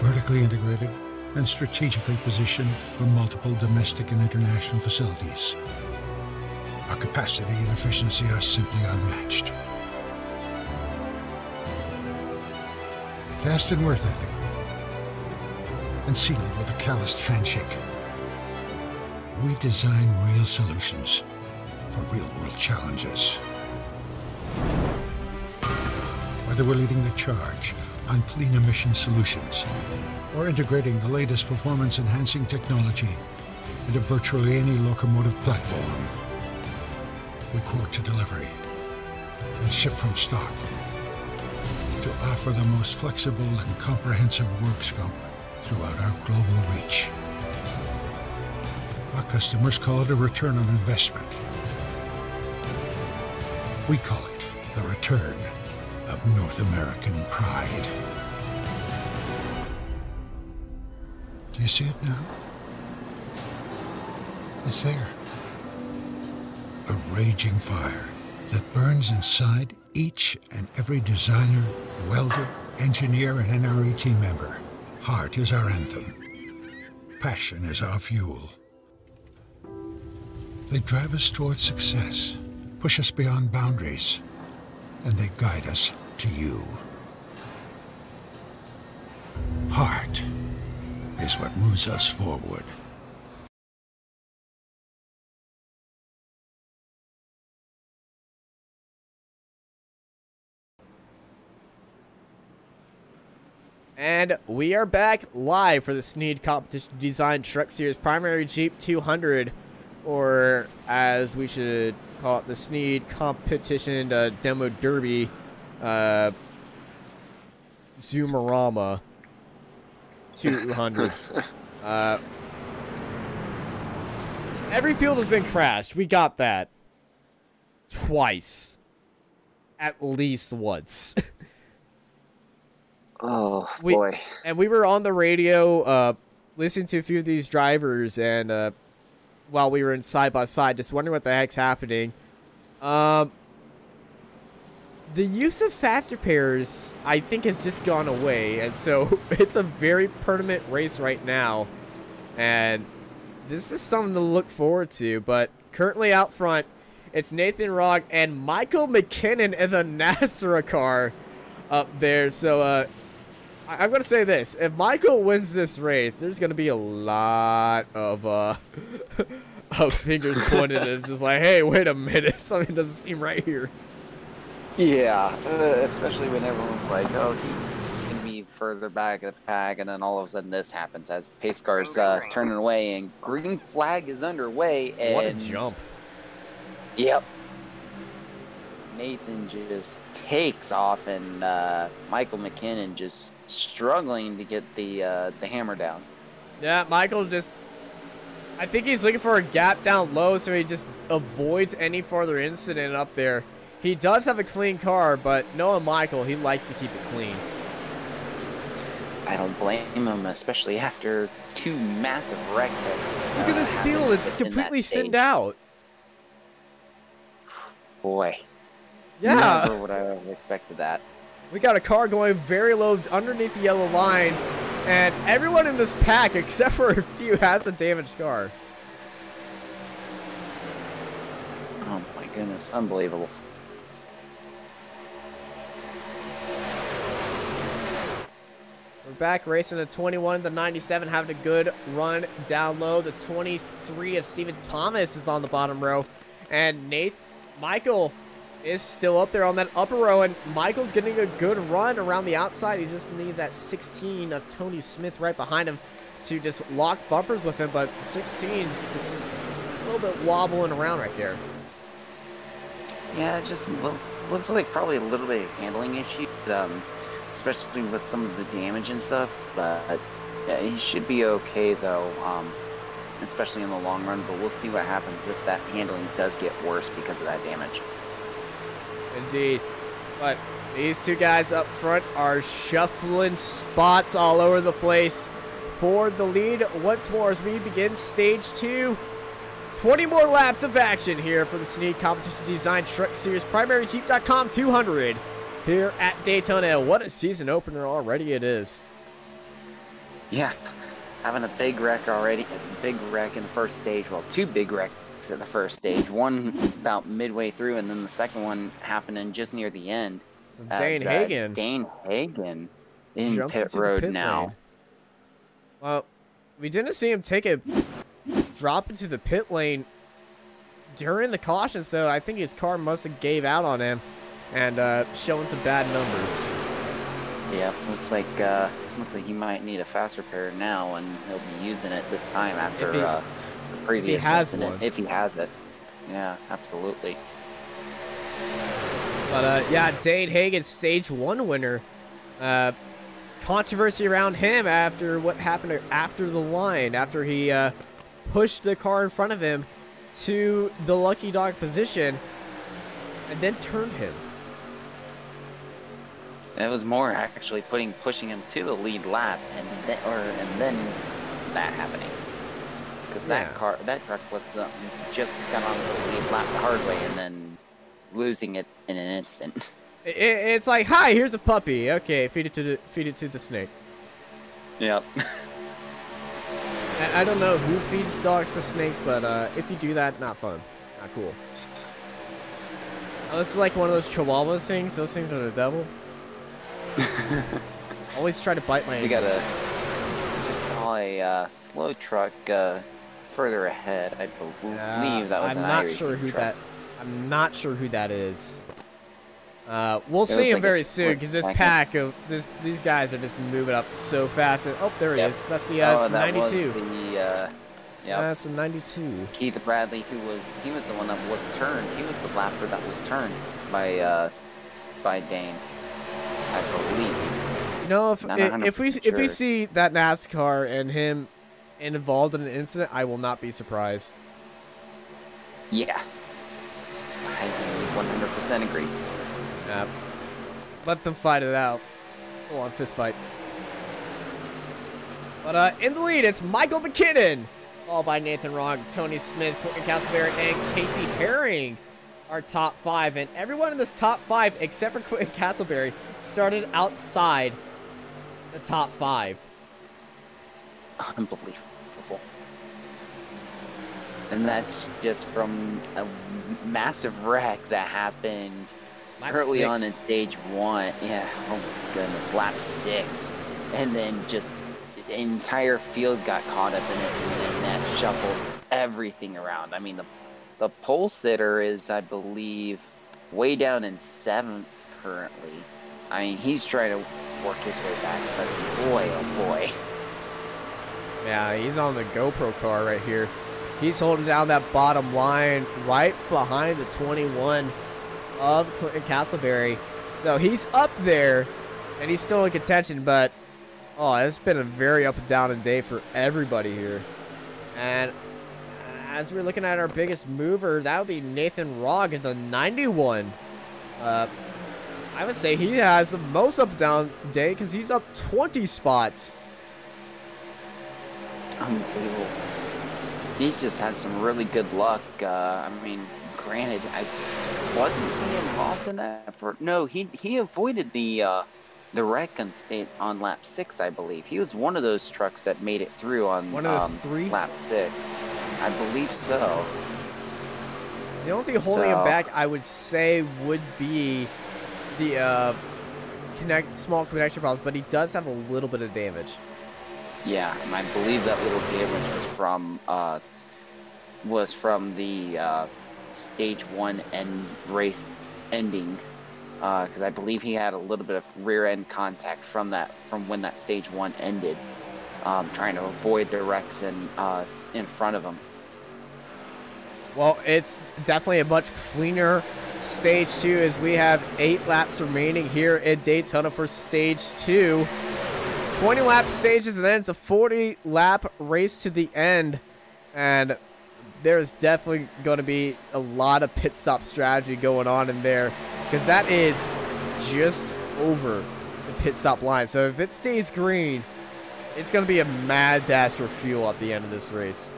Vertically integrated and strategically positioned for multiple domestic and international facilities. Our capacity and efficiency are simply unmatched. Cast and worth ethic and sealed with a calloused handshake. We design real solutions for real world challenges. Whether we're leading the charge on clean emission solutions or integrating the latest performance enhancing technology into virtually any locomotive platform, we quote to delivery and ship from stock to offer the most flexible and comprehensive work scope throughout our global reach. Our customers call it a return on investment. We call it the return of North American pride. Do you see it now? It's there. A raging fire that burns inside each and every designer, welder, engineer, and NRE team member. Heart is our anthem. Passion is our fuel. They drive us towards success, push us beyond boundaries, and they guide us to you. Heart is what moves us forward. And we are back live for the Snead Competition Design Truck Series Primary Jeep 200, or as we should call it, the Snead Competition uh, Demo Derby uh, Zoomerama 200. uh, every field has been crashed. We got that. Twice. At least once. Oh We- boy. and we were on the radio uh listening to a few of these drivers and uh while we were in side by side just wondering what the heck's happening. Um the use of faster pairs, i think has just gone away and so it's a very permanent race right now. And this is something to look forward to but currently out front it's nathan Rock and michael mckinnon in the nasra car up there. So uh I- I'm gonna say this: if Michael wins this race, there's gonna be a lot of uh of fingers pointed. and it's just like, hey, wait a minute, something doesn't seem right here. Yeah, uh, especially when everyone's like, "Oh, he can be further back at the pack," and then all of a sudden this happens as pace cars uh, turning away and green flag is underway. And What a jump! Yep. Nathan just takes off, and uh, Michael McKinnon just struggling to get the uh, the hammer down. Yeah, Michael just. I think he's looking for a gap down low so he just avoids any further incident up there. He does have a clean car, but knowing Michael, he likes to keep it clean. I don't blame him, especially after two massive wrecks. that, Look at uh, this happened field; it's completely thinned out. Boy, Yeah. never would I have expected that. We got a car going very low underneath the yellow line, and everyone in this pack, except for a few, has a damaged car. Oh my goodness, unbelievable. We're back racing the 21, the 97, having a good run down low. The 23 of Stephen Thomas is on the bottom row, and Nate Michael is still up there on that upper row, and Michael's getting a good run around the outside. He just needs that 16 of Tony Smith right behind him to just lock bumpers with him, but 16's just a little bit wobbling around right there. Yeah, it just looks like probably a little bit of handling issue, um, especially with some of the damage and stuff. But yeah, he should be okay though, um, especially in the long run. But we'll see what happens if that handling does get worse because of that damage. Indeed. But these two guys up front are shuffling spots all over the place for the lead once more as we begin stage two. 20 more laps of action here for the Snead Competition Design Truck Series Primary Jeep.com 200 here at Daytona. What a season opener already it is. Yeah, having a big wreck already, a big wreck in the first stage. Well, two big wrecks at the first stage. One about midway through, and then the second one happening just near the end. as, Dane uh, Hagen Dane Hagen in jumps pit road pit now. lane. Well, we didn't see him take a drop into the pit lane during the caution, so I think his car must have gave out on him and uh, showing some bad numbers. Yeah, looks like uh, looks like he might need a fast repair now, and he'll be using it this time after he- uh, previous has incident, one. if he has it. Yeah, absolutely. But uh, yeah, Dane Hagen, stage one winner. Uh, controversy around him after what happened after the line, after he uh, pushed the car in front of him to the lucky dog position. and then turned him. It was more actually putting pushing him to the lead lap, and then or and then that happening. Because Yeah. that car, that truck was the just got on the lead lap the hard way, and then losing it in an instant. I- I- it's like, hi, here's a puppy. Okay, feed it to the feed it to the snake. Yep. I, I don't know who feeds dogs to snakes, but uh, if you do that, not fun, not cool. Oh, this is like one of those Chihuahua things. Those things are the devil. Always try to bite my. we got a just saw a uh, slow truck uh, further ahead. I believe Uh, that was I'm not sure who truck. that. I'm not sure who that is. Uh, we'll It see him like very soon because this pack of this these guys are just moving up so fast. And, oh, there he Yep. is. That's the uh, oh, that 92. the uh, yeah. That's the 92. Keith Bradley, who was he was the one that was turned. He was the lapper that was turned by uh by Dane, I believe. You know, if Not if we 100% if we see that NASA car and him involved in an incident, I will not be surprised. Yeah, I 100% agree. Let them fight it out. Go on, fist fight. But uh, in the lead, it's Michael McKinnon, followed by Nathan Rogg, Tony Smith, Courtney Castleberry, and Casey Herring. Our top five, and everyone in this top five, except for Clinton Castleberry, started outside the top five. Unbelievable. And that's just from a massive wreck that happened Lap early on in stage one. Yeah, oh my goodness, lap six. And then just the entire field got caught up in it, and then that shuffled everything around. I mean, the, the pole sitter is, I believe, way down in seventh currently. I mean, he's trying to work his way back, but boy, oh boy. Yeah, he's on the GoPro car right here. He's holding down that bottom line right behind the 21 of Clinton Castleberry. So he's up there, and he's still in contention, but oh, it's been a very up and down day for everybody here. And as we're looking at our biggest mover, that would be Nathan Rogg in the 91. Uh, I would say he has the most up and down day because he's up 20 spots. Unbelievable. He's just had some really good luck. Uh, I mean, granted, I wasn't he involved in that effort? no. He he avoided the uh, the wreck on state on lap six, I believe. He was one of those trucks that made it through on One of um, three? lap six. I believe so. The only thing holding him back, I would say, would be the uh, connect small connection problems, but he does have a little bit of damage. Yeah, and I believe that little damage was from uh, was from the uh, stage one end race ending, because I believe he had a little bit of rear end contact from that from when that stage one ended, um, trying to avoid the wrecks in uh, in front of him. Well, it's definitely a much cleaner stage two as we have eight laps remaining here at Daytona for stage two. 20 lap stages, and then it's a 40 lap race to the end. And there's definitely going to be a lot of pit stop strategy going on in there because that is just over the pit stop line. So if it stays green, it's going to be a mad dash for fuel at the end of this race.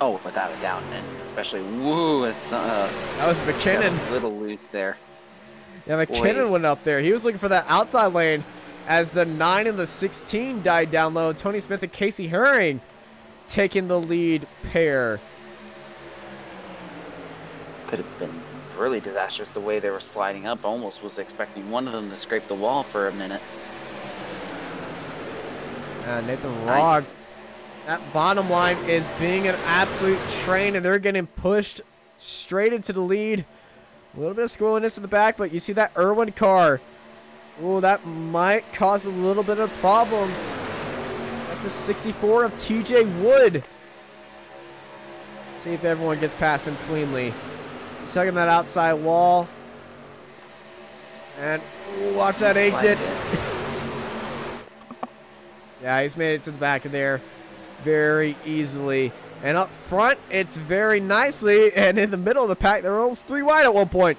Oh, without a doubt, and especially woo, it's uh, That was got a McKinnon. little loose there. Yeah, McKinnon Boy. went up there. He was looking for that outside lane as the 9 and the 16 died down low. Tony Smith and Casey Herring taking the lead pair. could have been really disastrous the way they were sliding up. Almost was expecting one of them to scrape the wall for a minute. Uh, Nathan. Rogg. That bottom line is being an absolute train, and they're getting pushed straight into the lead. A little bit of squirreliness in the back, but you see that Irwin car. Ooh, that might cause a little bit of problems. That's the 64 of TJ Wood. See if everyone gets past him cleanly. He's hugging that outside wall. And ooh, watch that exit. Yeah, he's made it to the back of there very easily. And up front, it's very nicely. And in the middle of the pack, they're almost three wide at one point.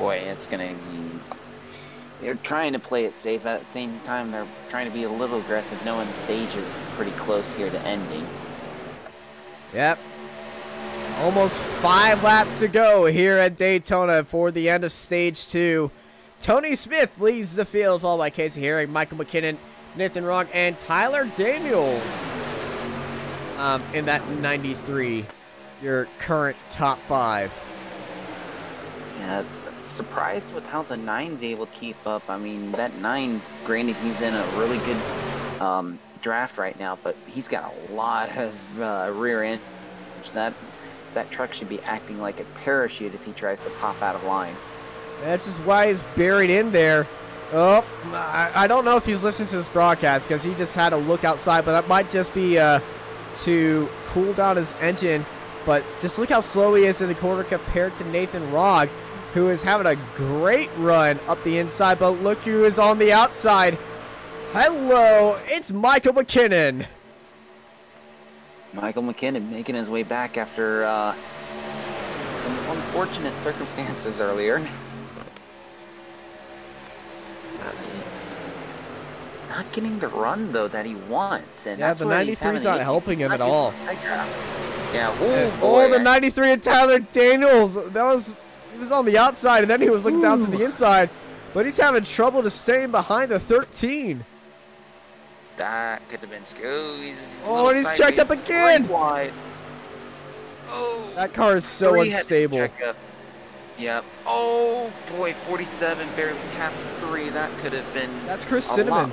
Boy, it's gonna. They're trying to play it safe. At the same time, they're trying to be a little aggressive, knowing the stage is pretty close here to ending. Yep. Almost five laps to go here at Daytona for the end of stage two. Tony Smith leads the field, followed by Casey Herring, Michael McKinnon, Nathan Rock, and Tyler Daniels um, in that 93, your current top five. Yeah, surprised with how the nine's able to keep up. I mean, that nine, granted, he's in a really good um, draft right now, but he's got a lot of uh, rear end. That that truck should be acting like a parachute if he tries to pop out of line. That's just why he's buried in there. Oh, I, I don't know if he's listening to this broadcast because he just had a look outside, but that might just be uh, to cool down his engine. But just look how slow he is in the corner compared to Nathan Rogg, who is having a great run up the inside. But look who is on the outside. Hello, it's Michael McKinnon. Michael McKinnon making his way back after uh, some unfortunate circumstances earlier. not getting the run though that he wants, and yeah, the 93 is not helping him at all. Yeah, oh, oh, the 93 and Tyler Daniels. That was was on the outside, and then he was looking Ooh. down to the inside, but he's having trouble to stay behind the 13. That could have been Scooby. Oh, and he's checked up again. Wide. Oh, that car is so unstable. Yep. Oh boy, 47 barely capped three. That could have been. That's Chris Cinnamon.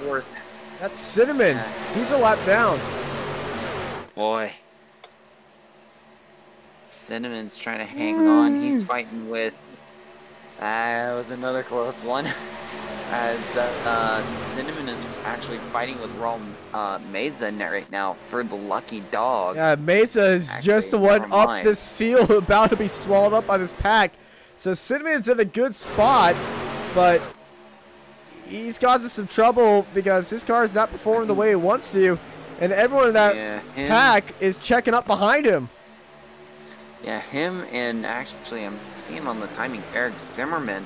That's Cinnamon. Yeah. He's a lap down. Boy. Cinnamon's trying to hang mm. on. He's fighting with. That was another close one. as uh, Cinnamon is actually fighting with Raul uh, Mesa right now for the lucky dog. Yeah, Mesa is actually, just the one up mind. this field about to be swallowed up by this pack. So Cinnamon's in a good spot, but he's causing some trouble because his car is not performing the way he wants to, and everyone in that yeah, pack is checking up behind him. Yeah, him and actually I'm seeing on the timing Eric Zimmerman.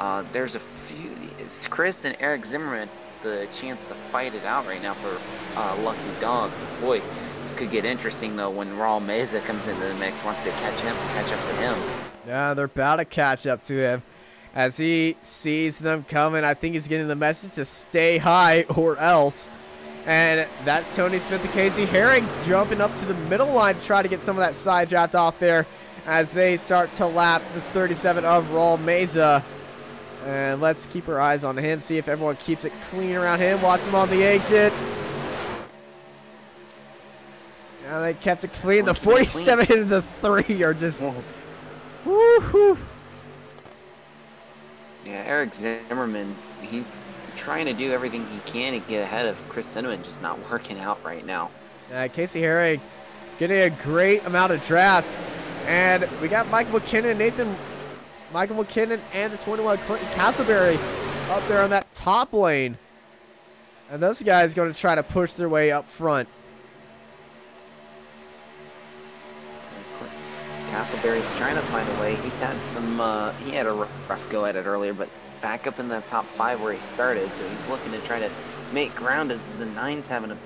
Uh, there's a few it's Chris and Eric Zimmerman the chance to fight it out right now for uh, Lucky Dog. Boy, this could get interesting though when Raul Mesa comes into the mix. Once they catch him, catch up to him. Yeah, they're about to catch up to him. As he sees them coming, I think he's getting the message to stay high or else. And that's Tony Smith and Casey Herring jumping up to the middle line to try to get some of that side draft off there as they start to lap the 37 of Raul Mesa. And let's keep our eyes on him, see if everyone keeps it clean around him. Watch him on the exit. Yeah, they kept it clean. The 47 and the 3 are just... Woohoo! Yeah, Eric Zimmerman, he's trying to do everything he can to get ahead of Chris Cinnamon, just not working out right now. Yeah, Casey Herring getting a great amount of draft. And we got Michael McKinnon, Nathan Michael McKinnon and the 21 Clinton Castleberry up there on that top lane. And those guys going to try to push their way up front. Castleberry's trying to find a way. He's had some, uh, he had a rough go at it earlier, but back up in the top five where he started, so he's looking to try to make ground as the nine's having to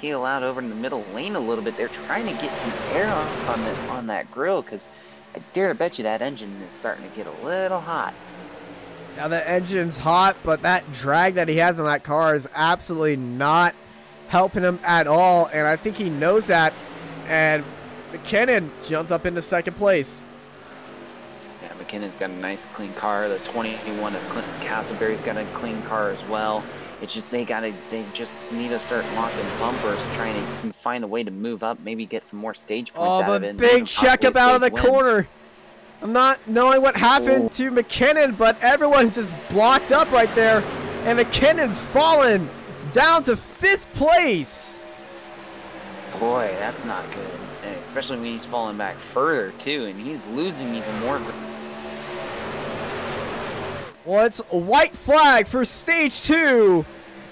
peel out over in the middle lane a little bit. They're trying to get some air on, on, the, on that grill because I dare to bet you that engine is starting to get a little hot. Now the engine's hot, but that drag that he has on that car is absolutely not helping him at all, and I think he knows that. And McKinnon jumps up into second place. McKinnon's got a nice clean car. The 21 of Clinton Castleberry's got a clean car as well. It's just they gotta they just need to start locking bumpers, trying to find a way to move up, maybe get some more stage points oh, out of it. big checkup out of the win. corner. I'm not knowing what happened to McKinnon, but everyone's just blocked up right there, and McKinnon's fallen down to fifth place. Boy, that's not good, especially when he's falling back further too, and he's losing even more. Well, it's white flag for stage two.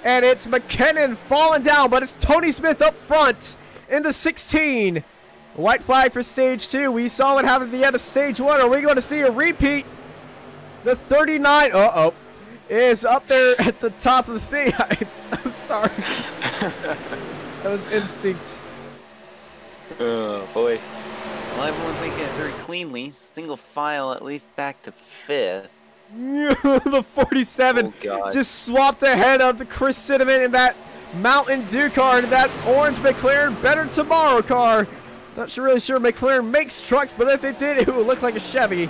And it's McKinnon falling down, but it's Tony Smith up front in the 16. White flag for stage two. We saw what happened at the end of stage one. Are we going to see a repeat? The 39. Uh oh. Is up there at the top of the thing. I'm sorry. that was instinct. Oh boy. Well, everyone's making it very cleanly. Single file, at least back to fifth. the 47 Oh, just swapped ahead of the Chris Cinnamon in that Mountain Dew car and that orange McLaren Better Tomorrow car. Not sure, really sure McLaren makes trucks, but if they did, it would look like a Chevy.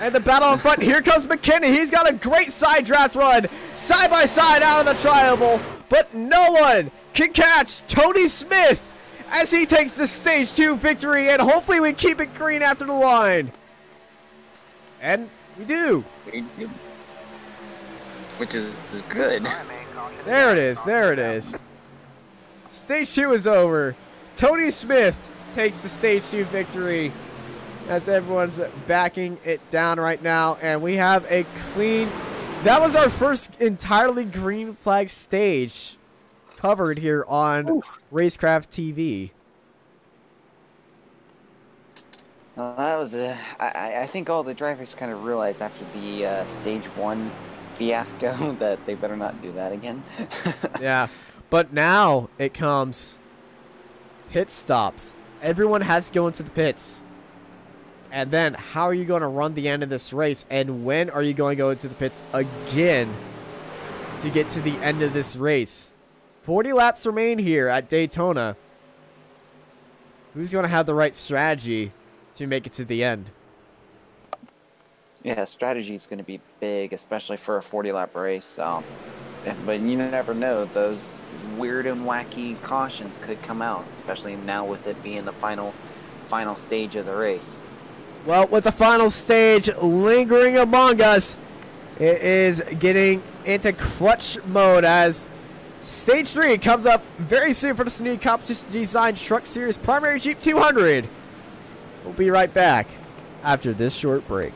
And the battle in front, here comes McKinnon. He's got a great side draft run, side by side out of the tri-oval, but no one can catch Tony Smith as he takes the stage two victory, and hopefully we keep it green after the line. And we do. We do. Which is, is good. There it is. There it is. Stage two is over. Tony Smith takes the stage two victory as everyone's backing it down right now. And we have a clean. That was our first entirely green flag stage covered here on Racecraft TV. Well, that was. I, I- I think all the drivers kind of realized after the uh, stage one fiasco that they better not do that again. yeah. But now it comes pit stops. Everyone has to go into the pits. And then how are you going to run the end of this race? And when are you going to go into the pits again to get to the end of this race? 40 laps remain here at Daytona. Who's going to have the right strategy to make it to the end? yeah, strategy is going to be big, especially for a 40 lap race. Um, but you never know; those weird and wacky cautions could come out, especially now with it being the final, final stage of the race. Well, with the final stage lingering among us, it is getting into clutch mode as stage three comes up very soon for the Snead Competition Design Truck Series Primary Jeep 200. We'll be right back after this short break.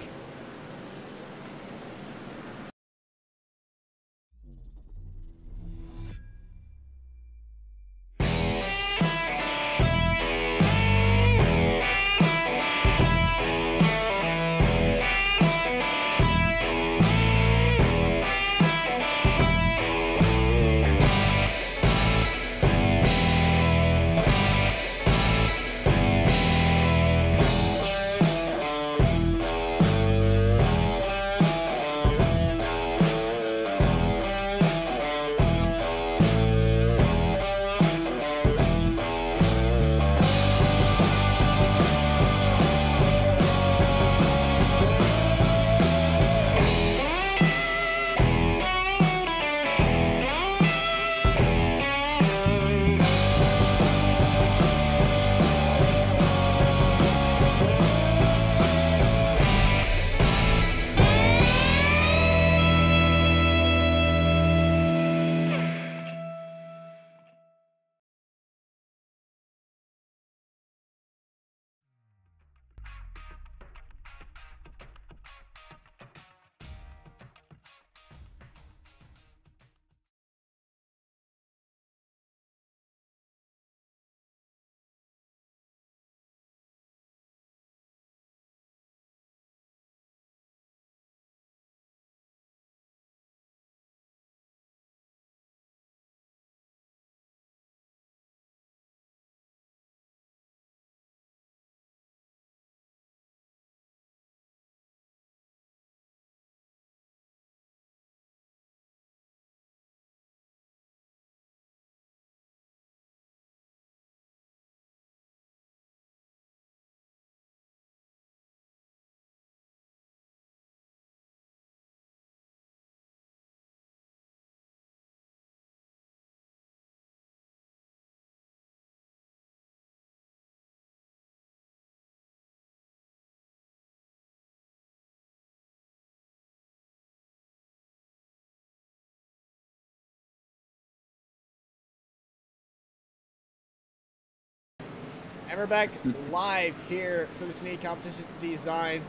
And we're back live here for the Snead Competition Design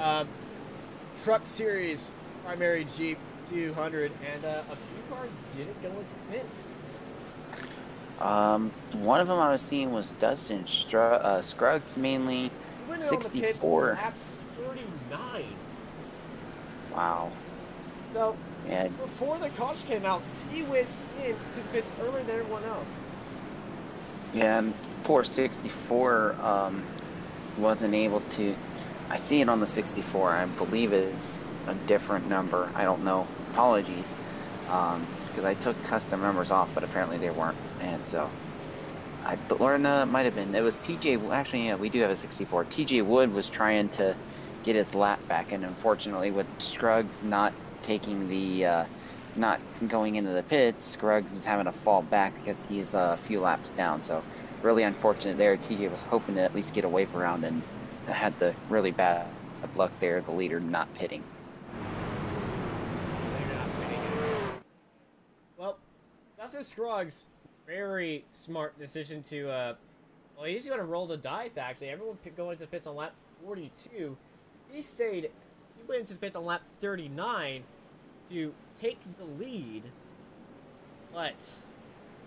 um, Truck Series Primary Jeep 200. And uh, a few cars didn't go into the pits. Um, one of them I was seeing was Dustin Stru- uh, Scruggs mainly. He went in on the pits 64. 39. Wow. So Yeah. before the caution came out, he went into the pits earlier than everyone else. Yeah, and poor 64 um, wasn't able to. I see it on the 64. I believe it's a different number. I don't know. Apologies. Because I took custom numbers off, but apparently they weren't. And so. I no, it might have been. It was TJ. Actually, yeah, we do have a 64. TJ Wood was trying to get his lap back, and unfortunately, with Scruggs not taking the, uh, not going into the pits, Scruggs is having to fall back because he's a few laps down. So, really unfortunate there. TJ was hoping to at least get a wave around and had the really bad luck there. The leader not pitting. Well, Dustin Scruggs, very smart decision to, uh, well, he's going to roll the dice, actually. Everyone going to pits on lap 42. He stayed, he went into the pits on lap 39 to take the lead, but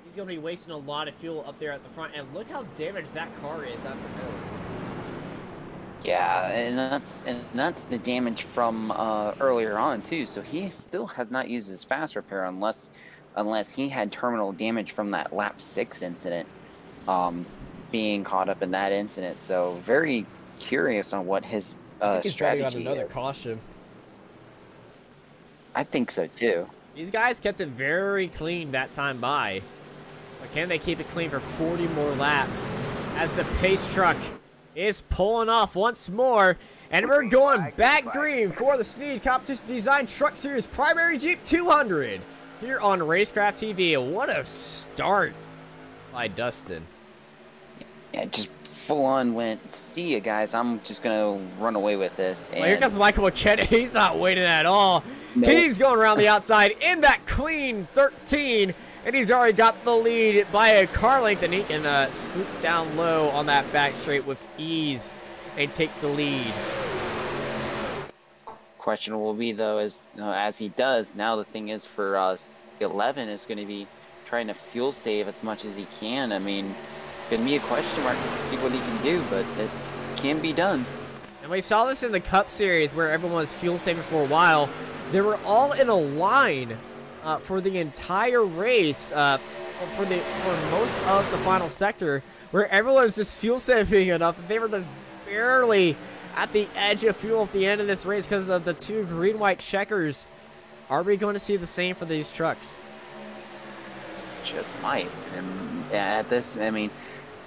he's going to be wasting a lot of fuel up there at the front. And look how damaged that car is at the nose. Yeah, and that's and that's the damage from uh, earlier on too. So he still has not used his fast repair unless unless he had terminal damage from that lap six incident, um, being caught up in that incident. So very curious on what his uh, strategy is. caution. I think so too. These guys kept it very clean that time by. But can they keep it clean for 40 more laps as the pace truck is pulling off once more? And we're going back green for the Snead Competition Design Truck Series Primary Jeep 200 here on Racecraft TV. What a start by Dustin. Yeah, just full on went. See you guys. I'm just gonna run away with this. Well, here comes Michael McKinnon. He's not waiting at all. No. He's going around the outside in that clean 13, and he's already got the lead by a car length, and he can uh, swoop down low on that back straight with ease and take the lead. question will be though is as he does now the thing is for uh 11 is going to be trying to fuel save as much as he can i mean gonna be a question mark to see what he can do but it can be done And we saw this in the Cup Series where everyone was fuel saving for a while. They were all in a line uh, for the entire race, uh, for the for most of the final sector, where everyone was just fuel saving enough. They were just barely at the edge of fuel at the end of this race because of the two green-white checkers. Are we going to see the same for these trucks? just might and at this i mean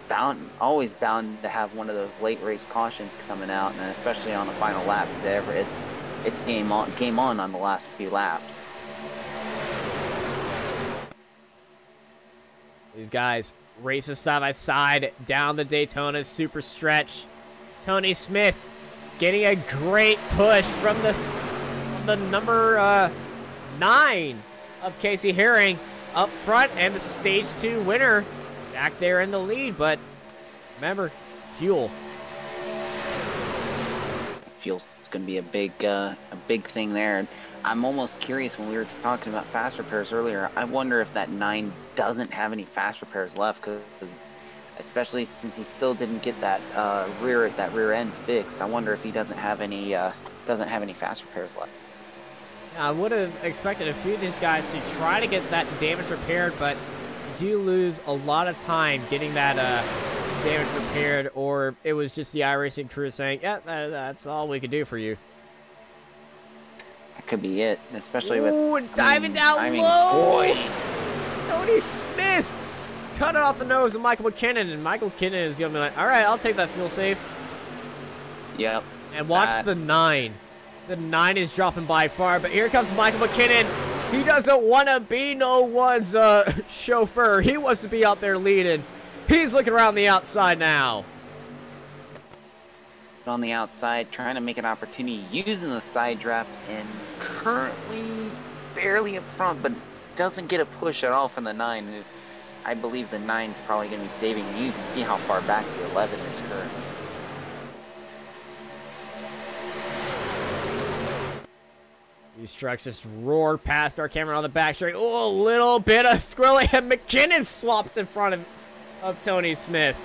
bound always bound to have one of those late race cautions coming out and especially on the final laps it's it's game on game on on the last few laps These guys racing side by side down the Daytona super stretch. Tony Smith getting a great push from the the number uh, nine of Casey Herring up front, and the stage two winner back there in the lead. But remember, fuel. feels it's going to be a big uh, a big thing there. I'm almost curious when we were talking about fast repairs earlier. I wonder if that nine doesn't have any fast repairs left, because especially since he still didn't get that uh, rear that rear end fixed. I wonder if he doesn't have any uh, doesn't have any fast repairs left. I would have expected a few of these guys to try to get that damage repaired, but do lose a lot of time getting that uh, damage repaired, or it was just the iRacing crew saying, "Yeah, that, that's all we could do for you." That could be it, especially with Ooh, diving down I mean, low. boy, Tony Smith cut it off the nose of Michael McKinnon, and Michael McKinnon is gonna be like, "All right, I'll take that fuel save." yep. And watch Uh, the nine. The nine is dropping by far, but here comes Michael McKinnon. He doesn't want to be no one's uh, chauffeur. He wants to be out there leading. He's looking around the outside now. on the outside, trying to make an opportunity using the side draft, and currently barely up front, but doesn't get a push at all from the nine. who I believe the nine's probably going to be saving. You you can see how far back the 11 is currently. These trucks just roar past our camera on the back straight. Oh, a little bit of squirrely, and McKinnon swaps in front of, of Tony Smith.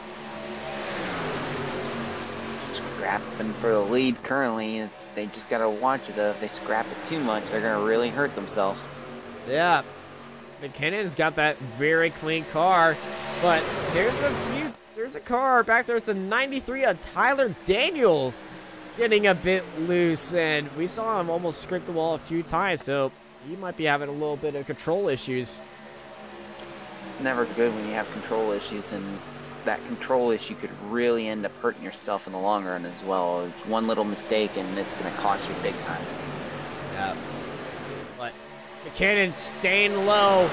scrapping for the lead currently. It's they just gotta watch it. Though. If they scrap it too much, they're gonna really hurt themselves. Yeah. McKinnon's got that very clean car, but there's a few. There's a car back there. It's a 93 of Tyler Daniels getting a bit loose, and we saw him almost scrape the wall a few times, so he might be having a little bit of control issues. It's never good when you have control issues, and that control issue could really end up hurting yourself in the long run as well. It's one little mistake, and it's going to cost you big time. Yeah. McKinnon staying low,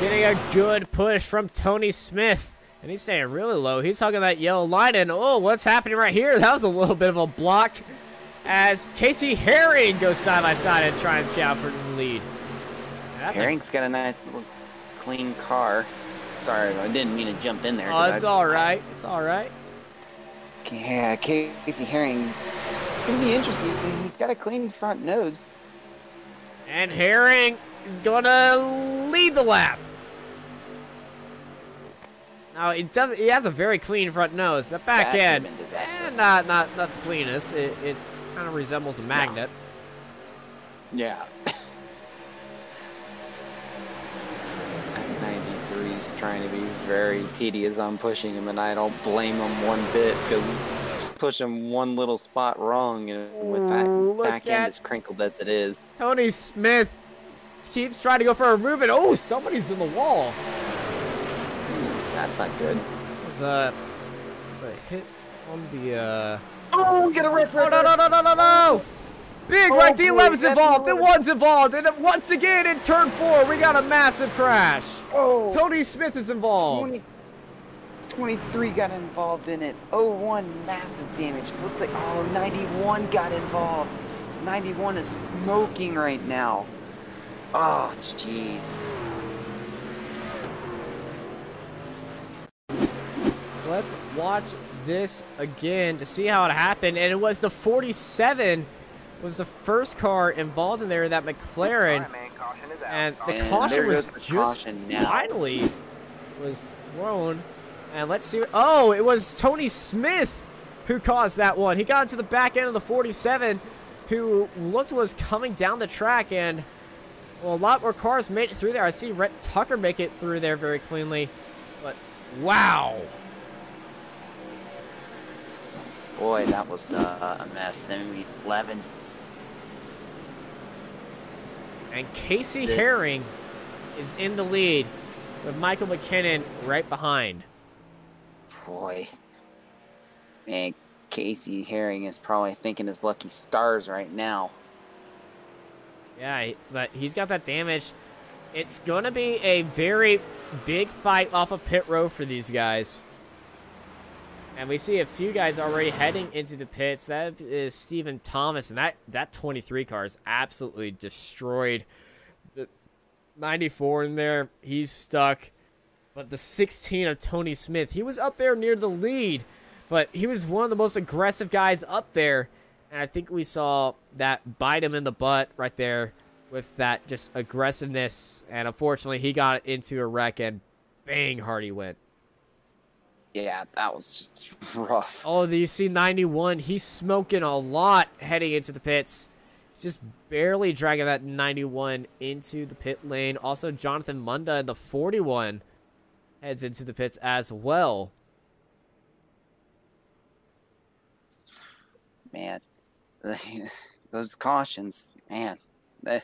getting a good push from Tony Smith. And he's staying really low. He's hugging that yellow line, and oh, what's happening right here? That was a little bit of a block as Casey Herring goes side by side and tries to shout for the lead. That's Herring's a... got a nice little clean car. Sorry, I didn't mean to jump in there. Oh, it's I... all right. It's all right. Yeah, Casey Herring. It's Gonna be interesting. He's got a clean front nose. And Herring is gonna lead the lap. Now it does. He has a very clean front nose. The back That's end, eh, not not not the cleanest. It, it kind of resembles a magnet. Yeah. 93 is trying to be very tedious on pushing him, and I don't blame him one bit because push him one little spot wrong, and with that Ooh, back end as crinkled as it is. Tony Smith keeps trying to go for a move, and oh, somebody's in the wall. That's not good. It's a, it's a hit on the, uh... Oh, get a rip, rip, Oh, no, no, no, no, no, no! Big oh, right, the 11's involved, the 1's involved, and once again in turn 4, we got a massive crash. Oh. Tony Smith is involved. 20, 23 got involved in it. Oh, one massive damage. Looks like, oh, 91 got involved. 91 is smoking right now. Oh, jeez. So let's watch this again to see how it happened. And it was the 47 was the first car involved in there, that McLaren. And the and caution was just finally was thrown. And let's see. Oh, it was Tony Smith who caused that one. He got into the back end of the 47 who looked was coming down the track and well, a lot more cars made it through there. I see Rhett Tucker make it through there very cleanly. But wow. Boy, that was uh, a mess. Then 11. And Casey Herring is in the lead with Michael McKinnon right behind. Boy. Man, Casey Herring is probably thinking his lucky stars right now. Yeah, but he's got that damage. It's going to be a very big fight off of pit row for these guys. And we see a few guys already heading into the pits. That is Stephen Thomas, and that, that 23 car is absolutely destroyed. The 94 in there, he's stuck. But the 16 of Tony Smith, he was up there near the lead, but he was one of the most aggressive guys up there. And I think we saw that bite him in the butt right there with that just aggressiveness. And unfortunately, he got into a wreck and bang, Hardy went yeah, that was just rough. Oh, you see 91. He's smoking a lot heading into the pits. He's just barely dragging that 91 into the pit lane. Also, Jonathan Munda in the 41 heads into the pits as well. Man, those cautions, man, eh,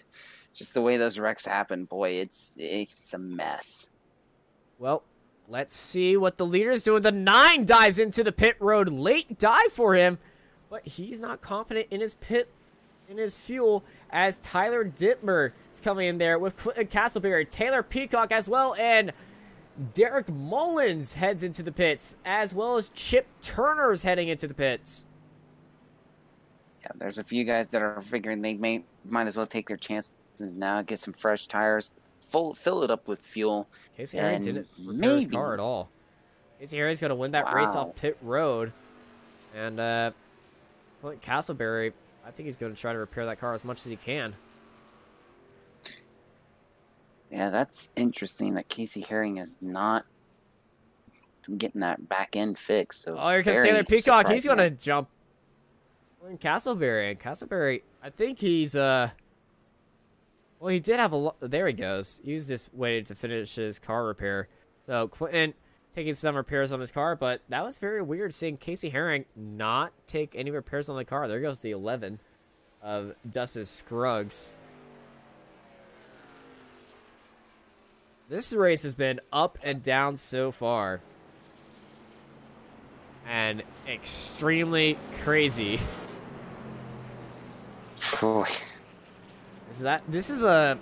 just the way those wrecks happen, boy, it's it's a mess. Well, Let's see what the leader is doing. The 9 dives into the pit road. Late dive for him, but he's not confident in his pit, in his fuel, as Tyler Dittmer is coming in there with Clinton Castleberry, Taylor Peacock as well, and Derek Mullins heads into the pits, as well as Chip Turner's heading into the pits. Yeah, there's a few guys that are figuring they may might as well take their chances now, get some fresh tires, full fill it up with fuel, Casey Herring didn't repair his car at all. Casey going to win that wow. race off pit road. And uh, Clint Castleberry, I think he's going to try to repair that car as much as he can. Yeah, that's interesting that Casey Herring is not getting that back end fixed. So oh, here comes Taylor Peacock. He's going to jump And Castleberry, and Castleberry, I think he's, uh, well, he did have a lot, there he goes. He was just waiting to finish his car repair. So, Quentin taking some repairs on his car, but that was very weird seeing Casey Herring not take any repairs on the car. There goes the 11 of Dustin Scruggs. This race has been up and down so far. And extremely crazy. Boy. Is that this is the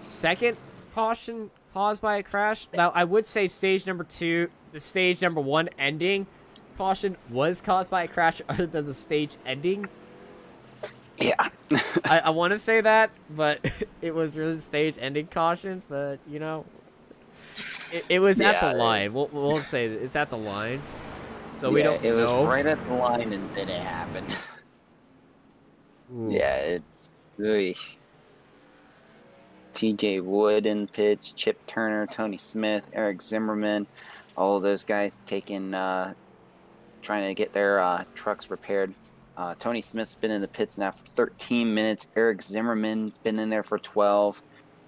second caution caused by a crash? Now I would say stage number two, the stage number one ending caution was caused by a crash other than the stage ending. Yeah. I, I want to say that, but it was really the stage ending caution. But you know, it, it was at Yeah, the it- line. We'll, we'll say it's at the line. So we don't It was know. right at the line and then it happened. Yeah, it's. Oy. TJ Wood in pitch, Chip Turner, Tony Smith, Eric Zimmerman, all those guys taking, uh, trying to get their uh, trucks repaired. Uh, Tony Smith's been in the pits now for 13 minutes. Eric Zimmerman's been in there for 12.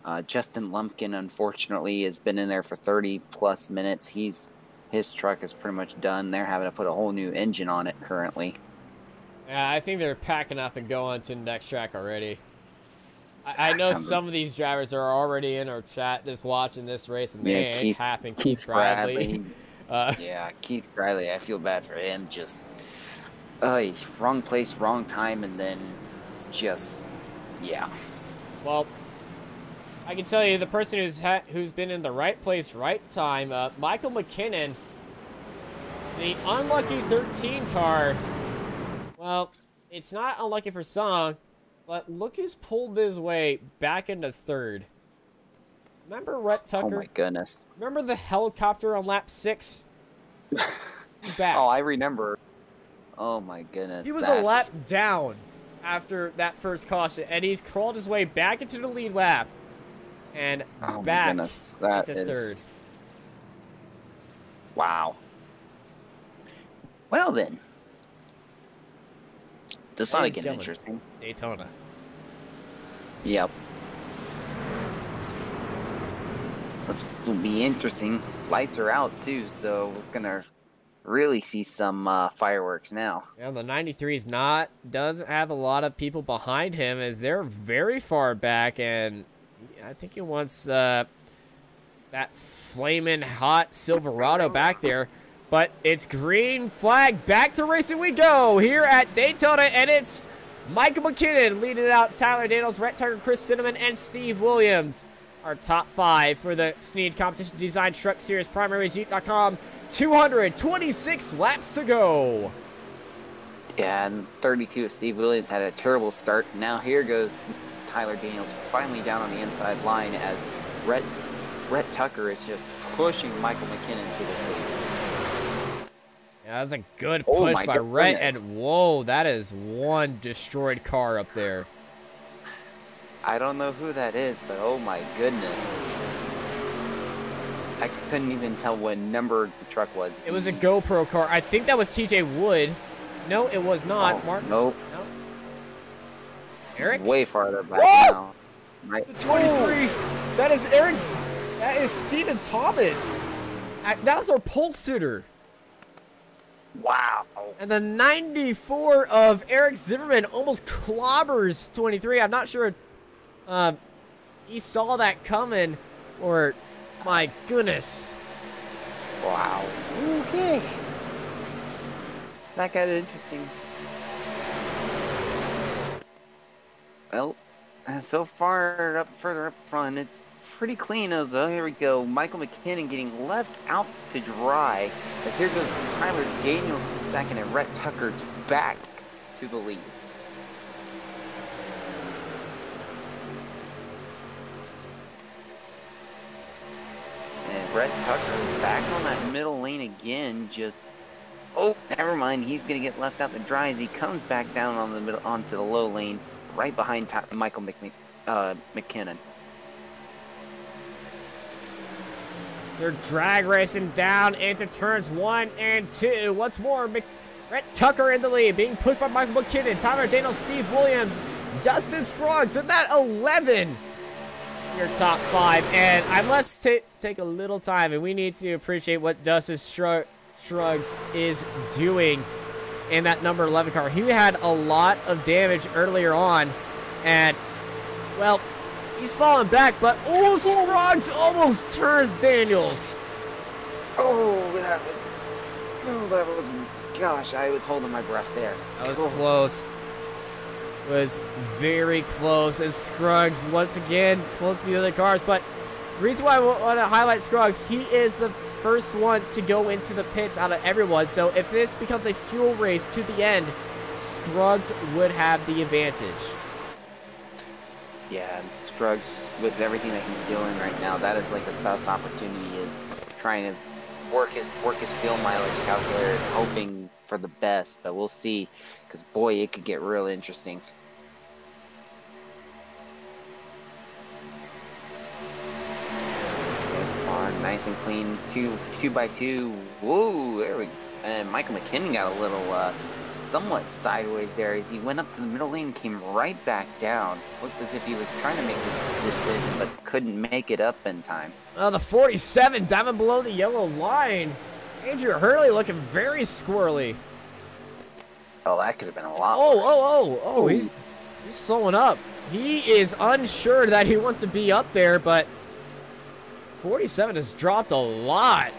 Uh, Justin Lumpkin, unfortunately, has been in there for 30 plus minutes. He's his truck is pretty much done. They're having to put a whole new engine on it currently. Yeah, I think they're packing up and going to the next track already. I, I know Come- some of these drivers are already in our chat just watching this race, and Yeah, they ain't Keith- happy. Keith Bradley. Uh, Yeah, Keith Riley. I feel bad for him. Just, uh, wrong place, wrong time, and then just, yeah. well, I can tell you the person who's ha- who's been in the right place, right time, uh, Michael McKinnon, the unlucky 13 car. Well, it's not unlucky for Song, but look who's pulled his way back into third. Remember Rhett oh Tucker? Oh my goodness. Remember the helicopter on lap six? He's back. Oh, I remember. Oh my goodness. he was a lap down after that first caution, and he's crawled his way back into the lead lap and Oh back goodness. That into is third. wow. Well then, this ought to Ladies get and interesting. Daytona. Yep. This will be interesting. Lights are out too, so we're gonna really see some uh, fireworks now. Yeah, the 93 is not doesn't have a lot of people behind him as they're very far back, and I think he wants uh, that flaming hot Silverado back there. But it's green flag. Back to racing we go here at Daytona, and it's Michael McKinnon leading it out. Tyler Daniels, Rhett Tucker, Chris Cinnamon, and Steve Williams. Our top five for the Snead Competition Design Truck Series Primary Jeep.com. 226 laps to go. Yeah, and 32, Steve Williams had a terrible start. Now here goes Tyler Daniels finally down on the inside line as Rhett Tucker is just pushing Michael McKinnon to this lead. Yeah, was a good Oh push my by Rhett, and whoa, that is one destroyed car up there. I don't know who that is, but oh my goodness. I couldn't even tell what number the truck was. It was a GoPro car. I think that was TJ Wood. No, it was not. Oh, Mark. Nope. No. Eric? Way farther back Whoa! now. Right. The 23. That is Eric's. That is Steven Thomas. That was our pole sitter. Wow. And the 94 of Eric Zimmerman almost clobbers 23. I'm not sure uh, he saw that coming or, my goodness. Wow. Okay. That got interesting. Well, uh, so far up further up front, it's pretty clean. As oh, here we go. Michael McKinnon getting left out to dry. As here goes Tyler Daniels to second and Rhett Tucker back to the lead. And Rhett Tucker back on that middle lane again. Just oh, never mind. He's gonna get left out to dry as he comes back down on the middle onto the low lane, right behind Ty- Michael uh, McKinnon. They're drag racing down into turns one and two. What's more, Mc, Rhett Tucker in the lead, being pushed by Michael McKinnon, Tyler Daniel, Steve Williams, Dustin Scruggs, and that 11 your top five. And I must take a little time, and we need to appreciate what Dustin Shrug Scruggs is doing in that number 11 car. He had a lot of damage earlier on, and, well, he's falling back, but, oh, Scruggs almost turns Daniels. Oh, that was, oh, that was, gosh, I was holding my breath there. That was close. Was very close, as Scruggs, once again, close to the other cars, but the reason why I want to highlight Scruggs, he is the first one to go into the pits out of everyone. So if this becomes a fuel race to the end, Scruggs would have the advantage. Yeah, and Scruggs, with everything that he's doing right now, that is like his best opportunity is trying to work his work his fuel mileage calculator, hoping for the best. But we'll see, because boy, it could get real interesting. nice and clean. Two, two by two. Whoa, there we. Go. And Michael McKinnon got a little, uh, somewhat sideways there as he went up to the middle lane, came right back down. Looked as if he was trying to make this decision, but couldn't make it up in time. Oh, the 47 diving below the yellow line. Andrew Hurley looking very squirrely. Oh, that could have been a lot. Oh, worse. Oh, oh, oh, oh! He's he's slowing up. He is unsure that he wants to be up there, but 47 has dropped a lot.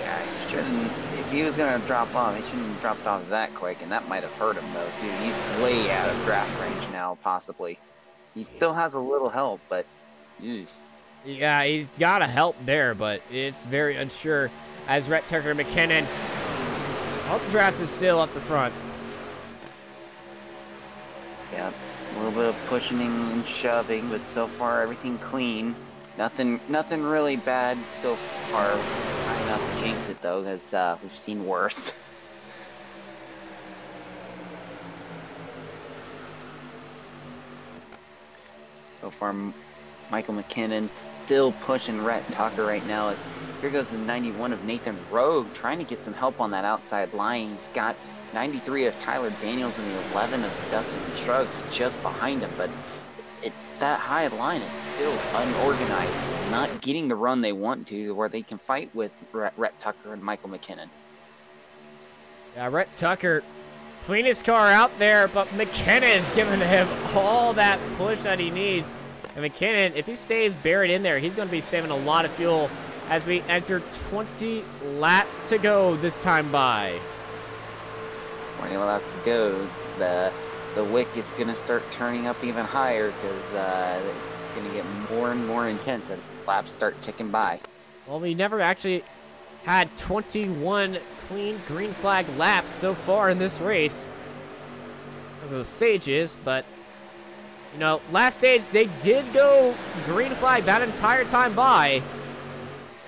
Yeah, he shouldn't. If he was going to drop off, he shouldn't have dropped off that quick, and that might have hurt him, though, too. He's way out of draft range now, possibly. He still has a little help, but... Eesh. Yeah, he's got a help there, but it's very unsure as Rhett Tucker McKinnon. draft is still up the front. Yeah, a little bit of pushing and shoving, but so far everything clean. Nothing, nothing really bad so far. Trying not to jinx it though, because uh, we've seen worse. so far, Michael McKinnon still pushing Rhett Tucker right now. As here goes the 91 of Nathan Rogg, trying to get some help on that outside line. He's got 93 of Tyler Daniels and the 11 of Dustin Scruggs just behind him, but it's that high line is still unorganized, not getting the run they want to, where they can fight with Rhett, Rhett Tucker and Michael McKinnon. Yeah, Rhett Tucker cleanest car out there, but McKinnon is giving him all that push that he needs. And McKinnon, if he stays buried in there, he's going to be saving a lot of fuel as we enter 20 laps to go this time by. 20 laps to go. The the wick is going to start turning up even higher because uh, it's going to get more and more intense as laps start ticking by. Well, we never actually had 21 clean green flag laps so far in this race because of the stages, but you know, last stage they did go green flag that entire time by,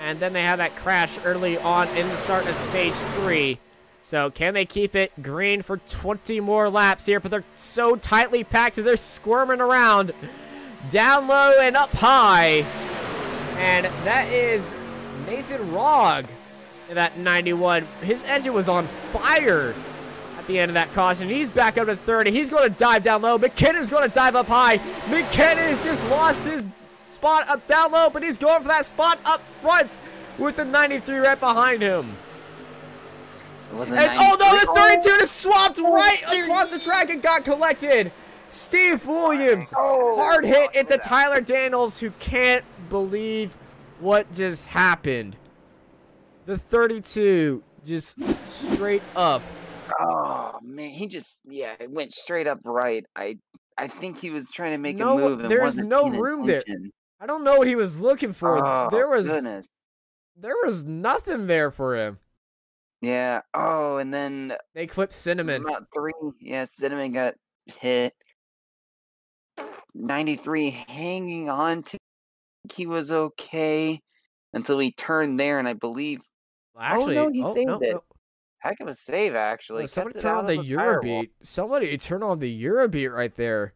and then they had that crash early on in the start of stage three. So can they keep it green for 20 more laps here? But they're so tightly packed that they're squirming around. Down low and up high. And that is Nathan Rogg in that 91. His engine was on fire at the end of that caution. He's back up to 30. He's going to dive down low. McKinnon's going to dive up high. McKinnon has just lost his spot up down low, but he's going for that spot up front with the 93 right behind him. And, oh no, the 32 oh, just swapped oh, right across the track and got collected. Steve Williams, oh, hard hit into Tyler Daniels, who can't believe what just happened. The 32 just straight up. Oh man, he just yeah, it went straight up right. I I think he was trying to make no, a move. there's no room attention. there. I don't know what he was looking for. Oh, there was goodness. there was nothing there for him. Yeah. Oh, and then They clipped Cinnamon. about three. Yeah, Cinnamon got hit. 93 hanging on to. He was okay until he turned there, and I believe. Well, actually, oh no, he oh, saved no, it. no. Heck of a save, actually. No, somebody turn on the the. Eurobeat. Somebody turn on the Eurobeat right there.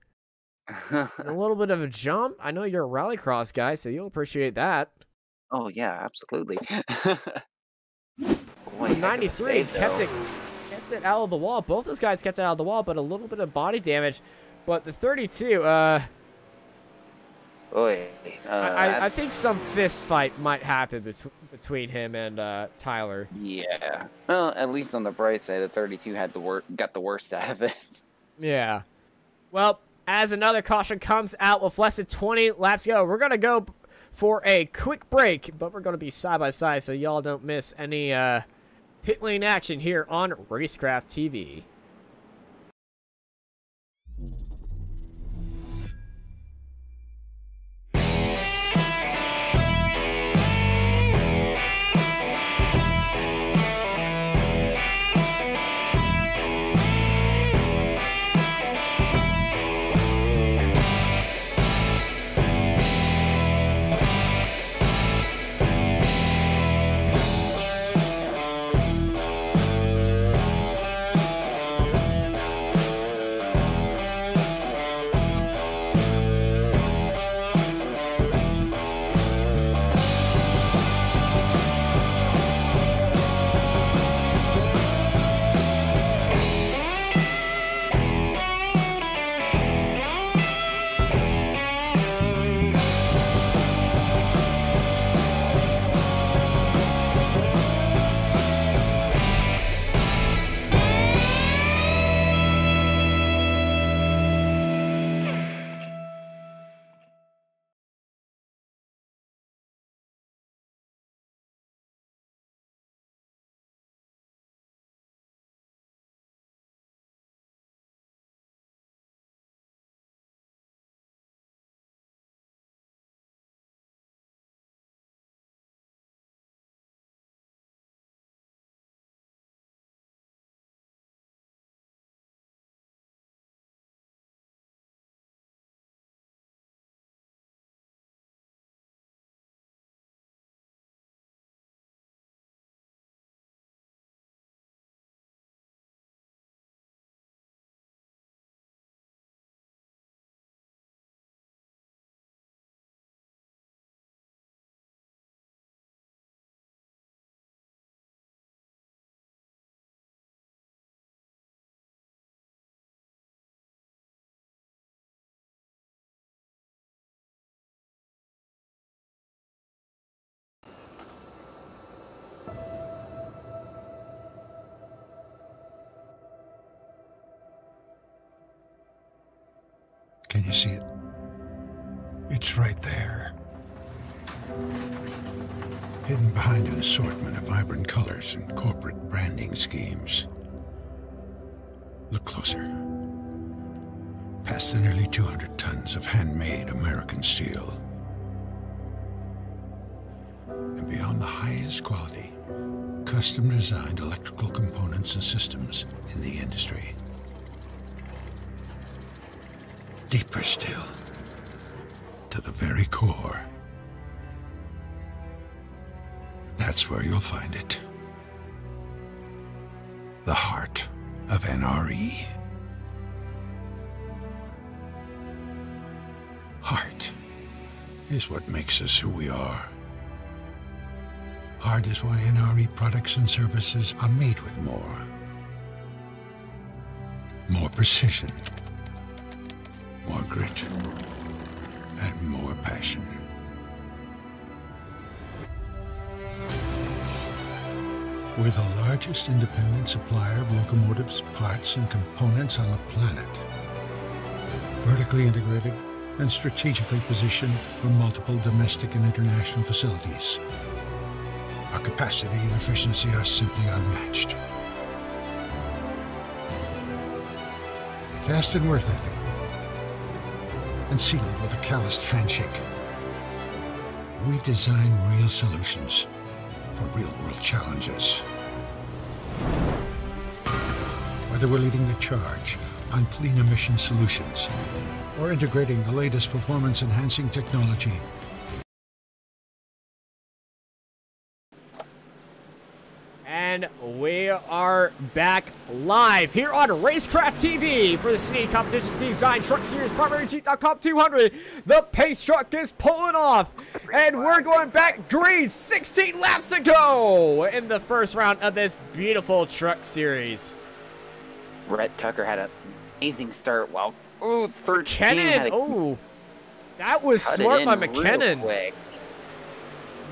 a little bit of a jump. I know you're a rallycross guy, so you'll appreciate that. oh yeah, absolutely. Boy, heck of a 93 save, kept though. it kept it out of the wall. Both those guys kept it out of the wall, but a little bit of body damage. But the 32, uh, Oy, uh, I, I, think some fist fight might happen bet between him and uh, Tyler. Yeah. Well, at least on the bright side, the 32 had the wor- got the worst out of it. Yeah. Well, as another caution comes out with less than 20 laps to go, we're going to go for a quick break, but we're going to be side by side so y'all don't miss any uh, pit lane action here on Racecraft TV. Can you see it? It's right there. Hidden behind an assortment of vibrant colors and corporate branding schemes. Look closer. Past the nearly 200 tons of handmade American steel. And beyond the highest quality, custom designed electrical components and systems in the industry. Deeper still, to the very core. That's where you'll find it. The heart of NRE. Heart is what makes us who we are. Heart is why NRE products and services are made with more. More precision more grit, and more passion. We're the largest independent supplier of locomotives, parts, and components on the planet. Vertically integrated and strategically positioned for multiple domestic and international facilities. Our capacity and efficiency are simply unmatched. Cast and worth ethic and sealed with a calloused handshake. We design real solutions for real-world challenges. Whether we're leading the charge on clean emission solutions or integrating the latest performance-enhancing technology, And we are back live here on Racecraft TV for the Snead Competition Design Truck Series Primary Jeep.com 200. The pace truck is pulling off, and we're going back green. 16 laps to go in the first round of this beautiful truck series. Rhett Tucker had an amazing start. Well, oh, 13 McKinnon, oh, that was smart by McKinnon.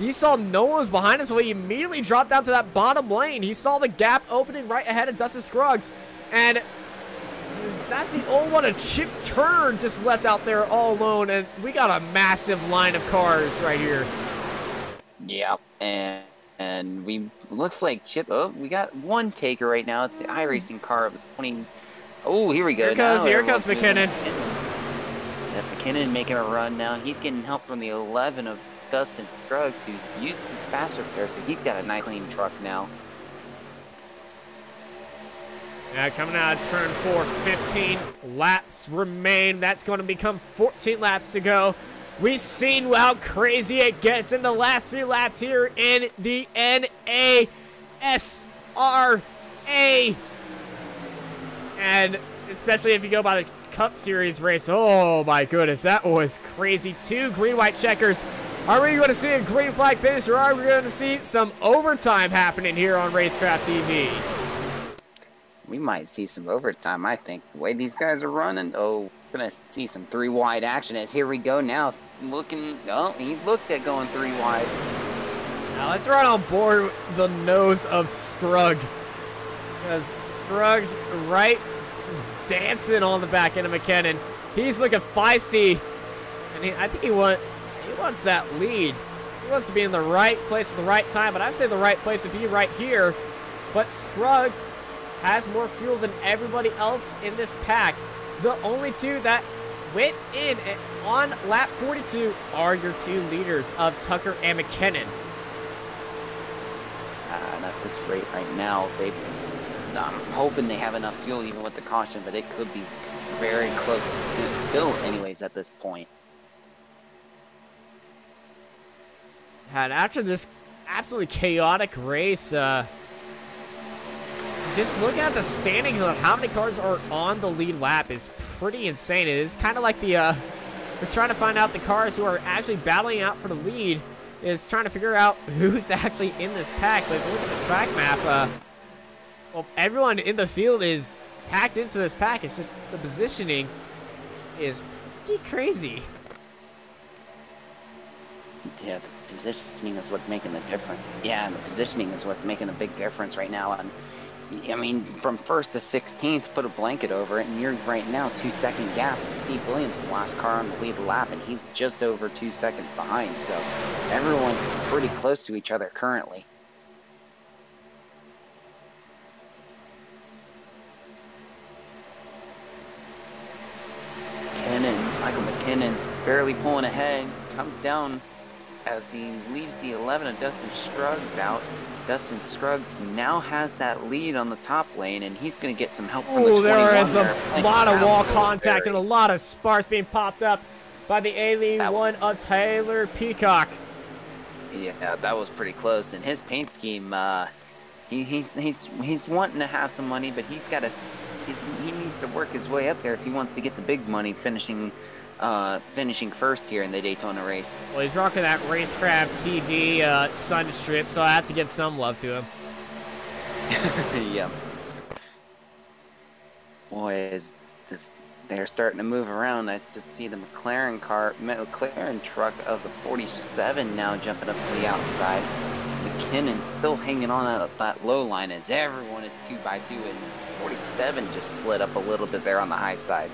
He saw no one was behind him, so he immediately dropped down to that bottom lane. He saw the gap opening right ahead of Dustin Scruggs, and that's the old one. A Chip Turner just left out there all alone, and we got a massive line of cars right here. Yeah, and and we looks like Chip. Oh, we got one taker right now. It's the hmm. iRacing car of 20. Oh, here we go. Here comes, here comes McKinnon. McKinnon. McKinnon making a run now. He's getting help from the 11 of Dustin Scruggs, who's used his fast repair, so he's got a nice clean truck now. Yeah, coming out of turn four, 15 laps remain. That's going to become 14 laps to go. We've seen how crazy it gets in the last few laps here in the NASRA. And especially if you go by the Cup Series race, oh my goodness, that was crazy. Two green-white checkers are we going to see a green flag finish or are we going to see some overtime happening here on Racecraft TV? We might see some overtime, I think. The way these guys are running, oh, we're going to see some three wide action as here we go now. Looking, oh, he looked at going three wide. Now let's run on board the nose of Scrug. Because Scrug's right is dancing on the back end of McKinnon. He's looking feisty. And he, I think he went wants that lead. He wants to be in the right place at the right time, but I say the right place would be right here. But Scruggs has more fuel than everybody else in this pack. The only two that went in on lap 42 are your two leaders of Tucker and McKinnon. Uh, at this rate right now, they've, I'm hoping they have enough fuel even with the caution, but it could be very close to still anyways at this point. And after this absolutely chaotic race, uh, just looking at the standings on how many cars are on the lead lap is pretty insane. It is kind of like the, uh, we're trying to find out the cars who are actually battling out for the lead is trying to figure out who's actually in this pack. But if you look at the track map, uh, well, everyone in the field is packed into this pack. It's just the positioning is pretty crazy. Yeah, positioning is what's making the difference. Yeah, and the positioning is what's making a big difference right now. And I mean, from first to 16th, put a blanket over it, and you're right now two second gap. Steve Williams, the last car on the lead lap, and he's just over two seconds behind. So everyone's pretty close to each other currently. McKinnon, Michael McKinnon's barely pulling ahead, comes down as he leaves the 11 of Dustin Scruggs out. Dustin Scruggs now has that lead on the top lane, and he's going to get some help from Ooh, the 21. there is a lot of wall contact and a lot of sparks being popped up by the alien one of Taylor Peacock. Yeah, that was pretty close. And his paint scheme, uh, he, he's he's he's wanting to have some money, but he's got to he, he needs to work his way up there if he wants to get the big money, finishing uh, finishing first here in the Daytona race. Well, he's rocking that Racecraft TV uh, sun strip, so I have to give some love to him. yeah. Boy, is this they're starting to move around. I just see the McLaren car, McLaren truck of the 47 now jumping up to the outside. McKinnon still hanging on at that low line as everyone is two by two, and 47 just slid up a little bit there on the high side.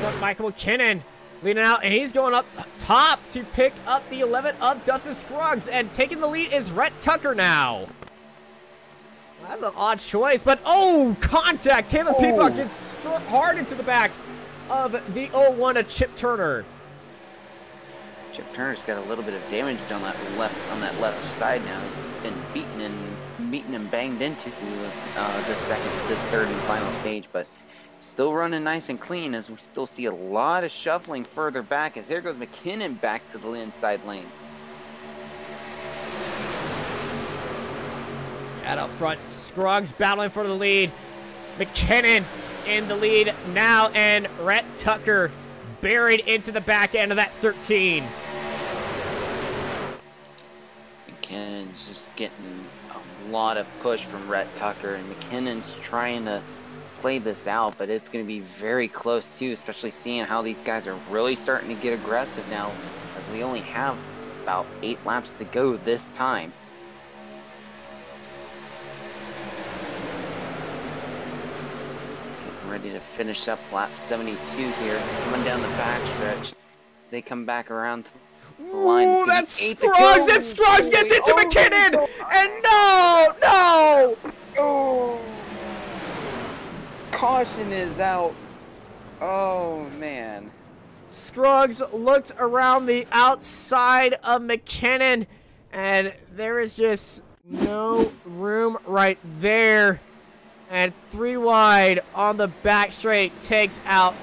Front, Michael McKinnon leading out, and he's going up top to pick up the 11 of Dustin Scruggs, and taking the lead is Rhett Tucker now. That's an odd choice, but oh, contact! Taylor oh. Peacock gets struck hard into the back of the 01 of Chip Turner. Chip Turner's got a little bit of damage on that left on that left side now. He's been beaten and beaten and banged into uh, this second, this third and final stage, but Still running nice and clean as we still see a lot of shuffling further back as there goes McKinnon back to the inside lane. Out up front, Scruggs battling for the lead. McKinnon in the lead now, and Rhett Tucker buried into the back end of that 13. McKinnon's just getting a lot of push from Rhett Tucker, and McKinnon's trying to play this out, but it's going to be very close too, especially seeing how these guys are really starting to get aggressive now, as we only have about eight laps to go this time. Getting ready to finish up lap 72 here, coming down the backstretch. As they come back around to. Ooh, that's be eight to Scruggs, go. and Scruggs gets into Oh, McKinnon, and no, no. Oh! Caution is out. Oh man. Scruggs looked around the outside of McKinnon, and there is just no room right there. And three wide on the back straight takes out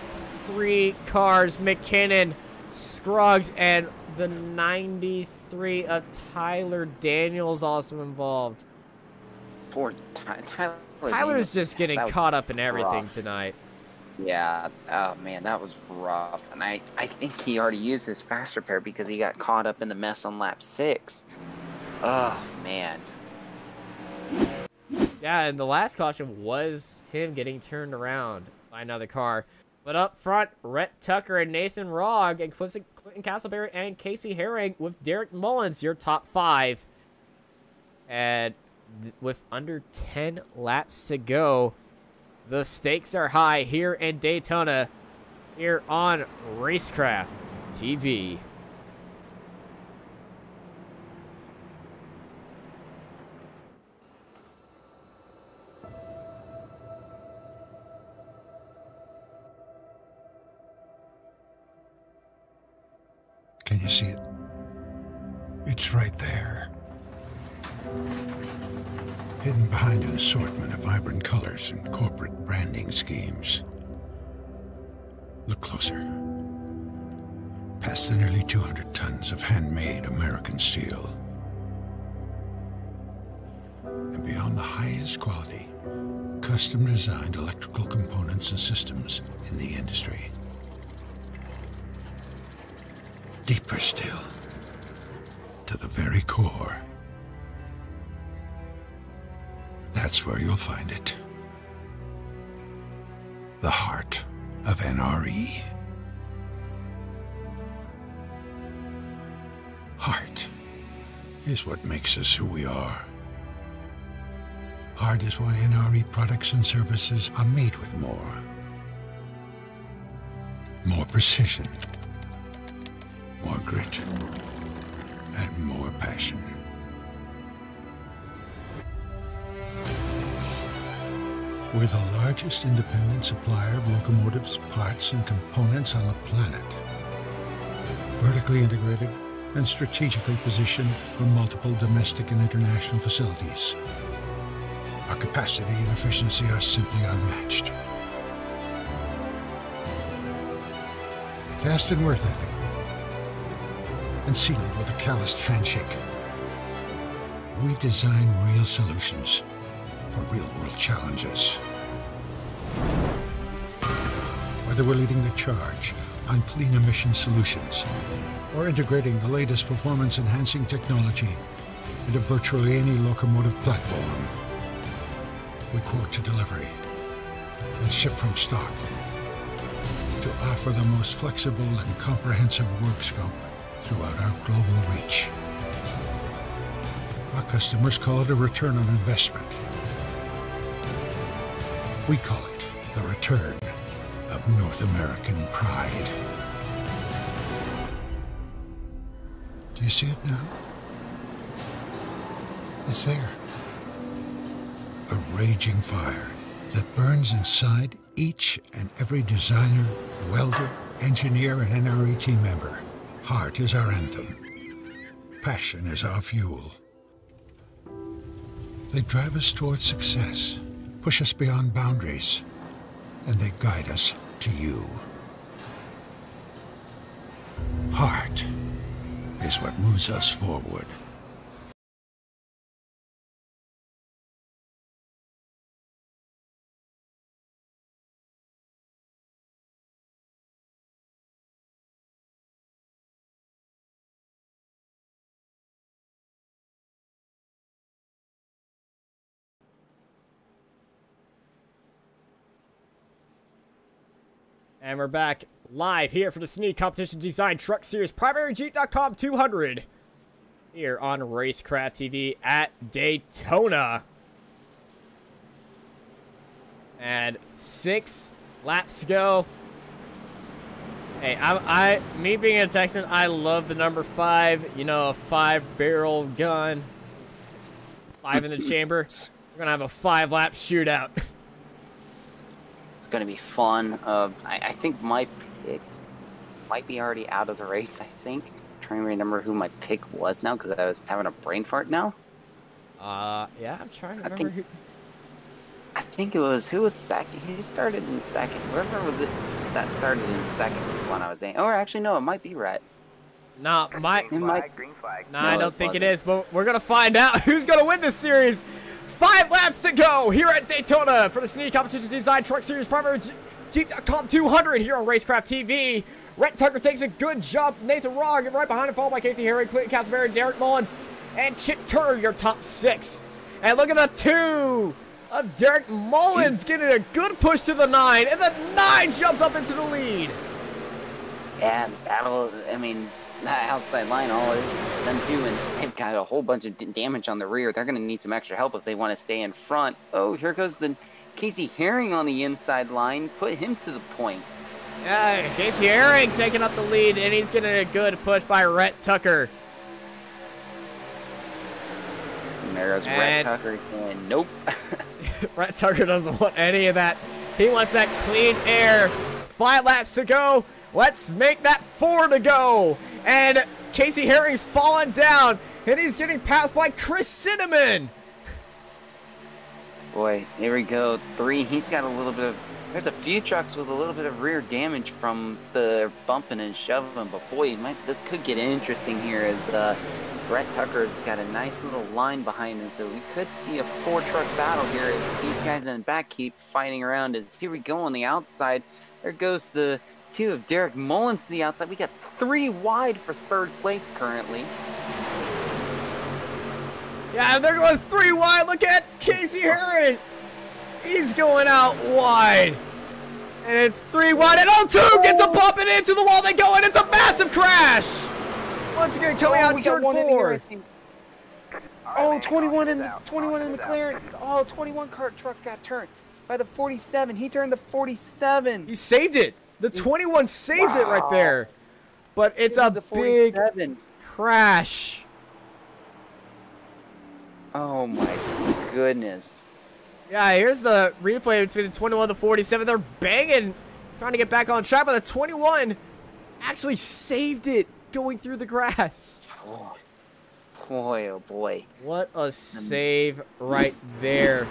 three cars. McKinnon, Scruggs, and the 93 of Tyler Daniels also involved. Poor Ty- Tyler. Tyler's just getting caught up in everything rough. tonight. Yeah. Oh man, that was rough. And I, I think he already used his fast repair because he got caught up in the mess on lap six. Oh man. Yeah, and the last caution was him getting turned around by another car. But up front, Rhett Tucker and Nathan Rogg and Clinton Castleberry and Casey Herring with Derek Mullins, your top five. And with under 10 laps to go, the stakes are high here in Daytona, here on Racecraft TV. Can you see it? It's right there. Hidden behind an assortment of vibrant colors and corporate branding schemes. Look closer. Past the nearly 200 tons of handmade American steel. And beyond the highest quality, custom designed electrical components and systems in the industry. Deeper still, to the very core. That's where you'll find it. The heart of NRE. Heart is what makes us who we are. Heart is why NRE products and services are made with more. More precision more grit, and more passion. We're the largest independent supplier of locomotives, parts, and components on the planet. Vertically integrated and strategically positioned for multiple domestic and international facilities. Our capacity and efficiency are simply unmatched. Fast and worth ethic and sealed with a calloused handshake. We design real solutions for real-world challenges. Whether we're leading the charge on clean emission solutions or integrating the latest performance-enhancing technology into virtually any locomotive platform, we quote to delivery and ship from stock to offer the most flexible and comprehensive work scope throughout our global reach. Our customers call it a return on investment. We call it the return North American pride. Do you see it now? It's there. A raging fire that burns inside each and every designer, welder, engineer, and NRE team member. Heart is our anthem. Passion is our fuel. They drive us towards success, push us beyond boundaries, and they guide us to you. Heart is what moves us forward. And we're back live here for the Snead Competition Design Truck Series PrimaryJeep.com 200 here on Racecraft TV at Daytona. And six laps to go. Hey, I, I, me being a Texan, I love the number five. You know, a five-barrel gun, five in the chamber. We're gonna have a five-lap shootout. It's gonna be fun. Uh, I, I think my pick might be already out of the race. I think. I'm trying to remember who my pick was now because I was having a brain fart now. Uh, yeah, I'm trying to remember I think- who. I think it was who was second. Who started in second? Whoever was it that started in second was when I was in. Or actually, no, it might be Rhett. Nah, my, It might. green flag. nah, No, I don't think it wasn't. is, but we're gonna find out who's gonna win this series. Five laps to go here at Daytona for the Snead Competition Design Truck Series Primary Jeep- Jeep.com 200 here on Racecraft TV. Rhett Tucker takes a good jump. Nathan Rogg right behind him, followed by Casey Harry, Clinton Castleberry, Derek Mullins, and Chip Turner, your top six. And look at the two of Derek Mullins getting a good push to the nine, and the nine jumps up into the lead. Yeah, battle. I mean, that outside line, all is them two, and they've got a whole bunch of damage on the rear. They're going to need some extra help if they want to stay in front. Oh, here goes the Casey Herring on the inside line. Put him to the point. Yeah, Casey Herring taking up the lead, and he's getting a good push by Rhett Tucker. And there goes Rhett And- Tucker again. Nope. Rhett Tucker doesn't want any of that. He wants that clean air. Five laps to go. Let's make that four to go. And Casey Herring's falling down, and he's getting passed by Chris Cinnamon. Boy, here we go. Three. He's got a little bit of. There's a few trucks with a little bit of rear damage from the bumping and shoving, but boy, might, this could get interesting here as uh, Rhett Tucker's got a nice little line behind him, so we could see a four-truck battle here. These guys in the back keep fighting around, as here we go on the outside. There goes the two of Derek Mullins to the outside. We got three wide for third place currently. Yeah, and there goes three wide. Look at Casey Herring. He's going out wide. And it's three wide, and oh, two gets a oh. bump and into the wall. They go, and it's a massive crash. Once again, coming Oh, out we turn one in here, I four. Oh, 21 in caution is out. 21 in Caution is out. McLaren. Oh, 21 cart truck got turned by the 47. He turned the 47. He saved it. The 21 saved it right there. But it's a big crash. Oh my goodness. Yeah, here's the replay between the 21 and the 47. They're banging, trying to get back on track, but the 21 actually saved it going through the grass. Oh, boy, oh boy. What a um, save right there.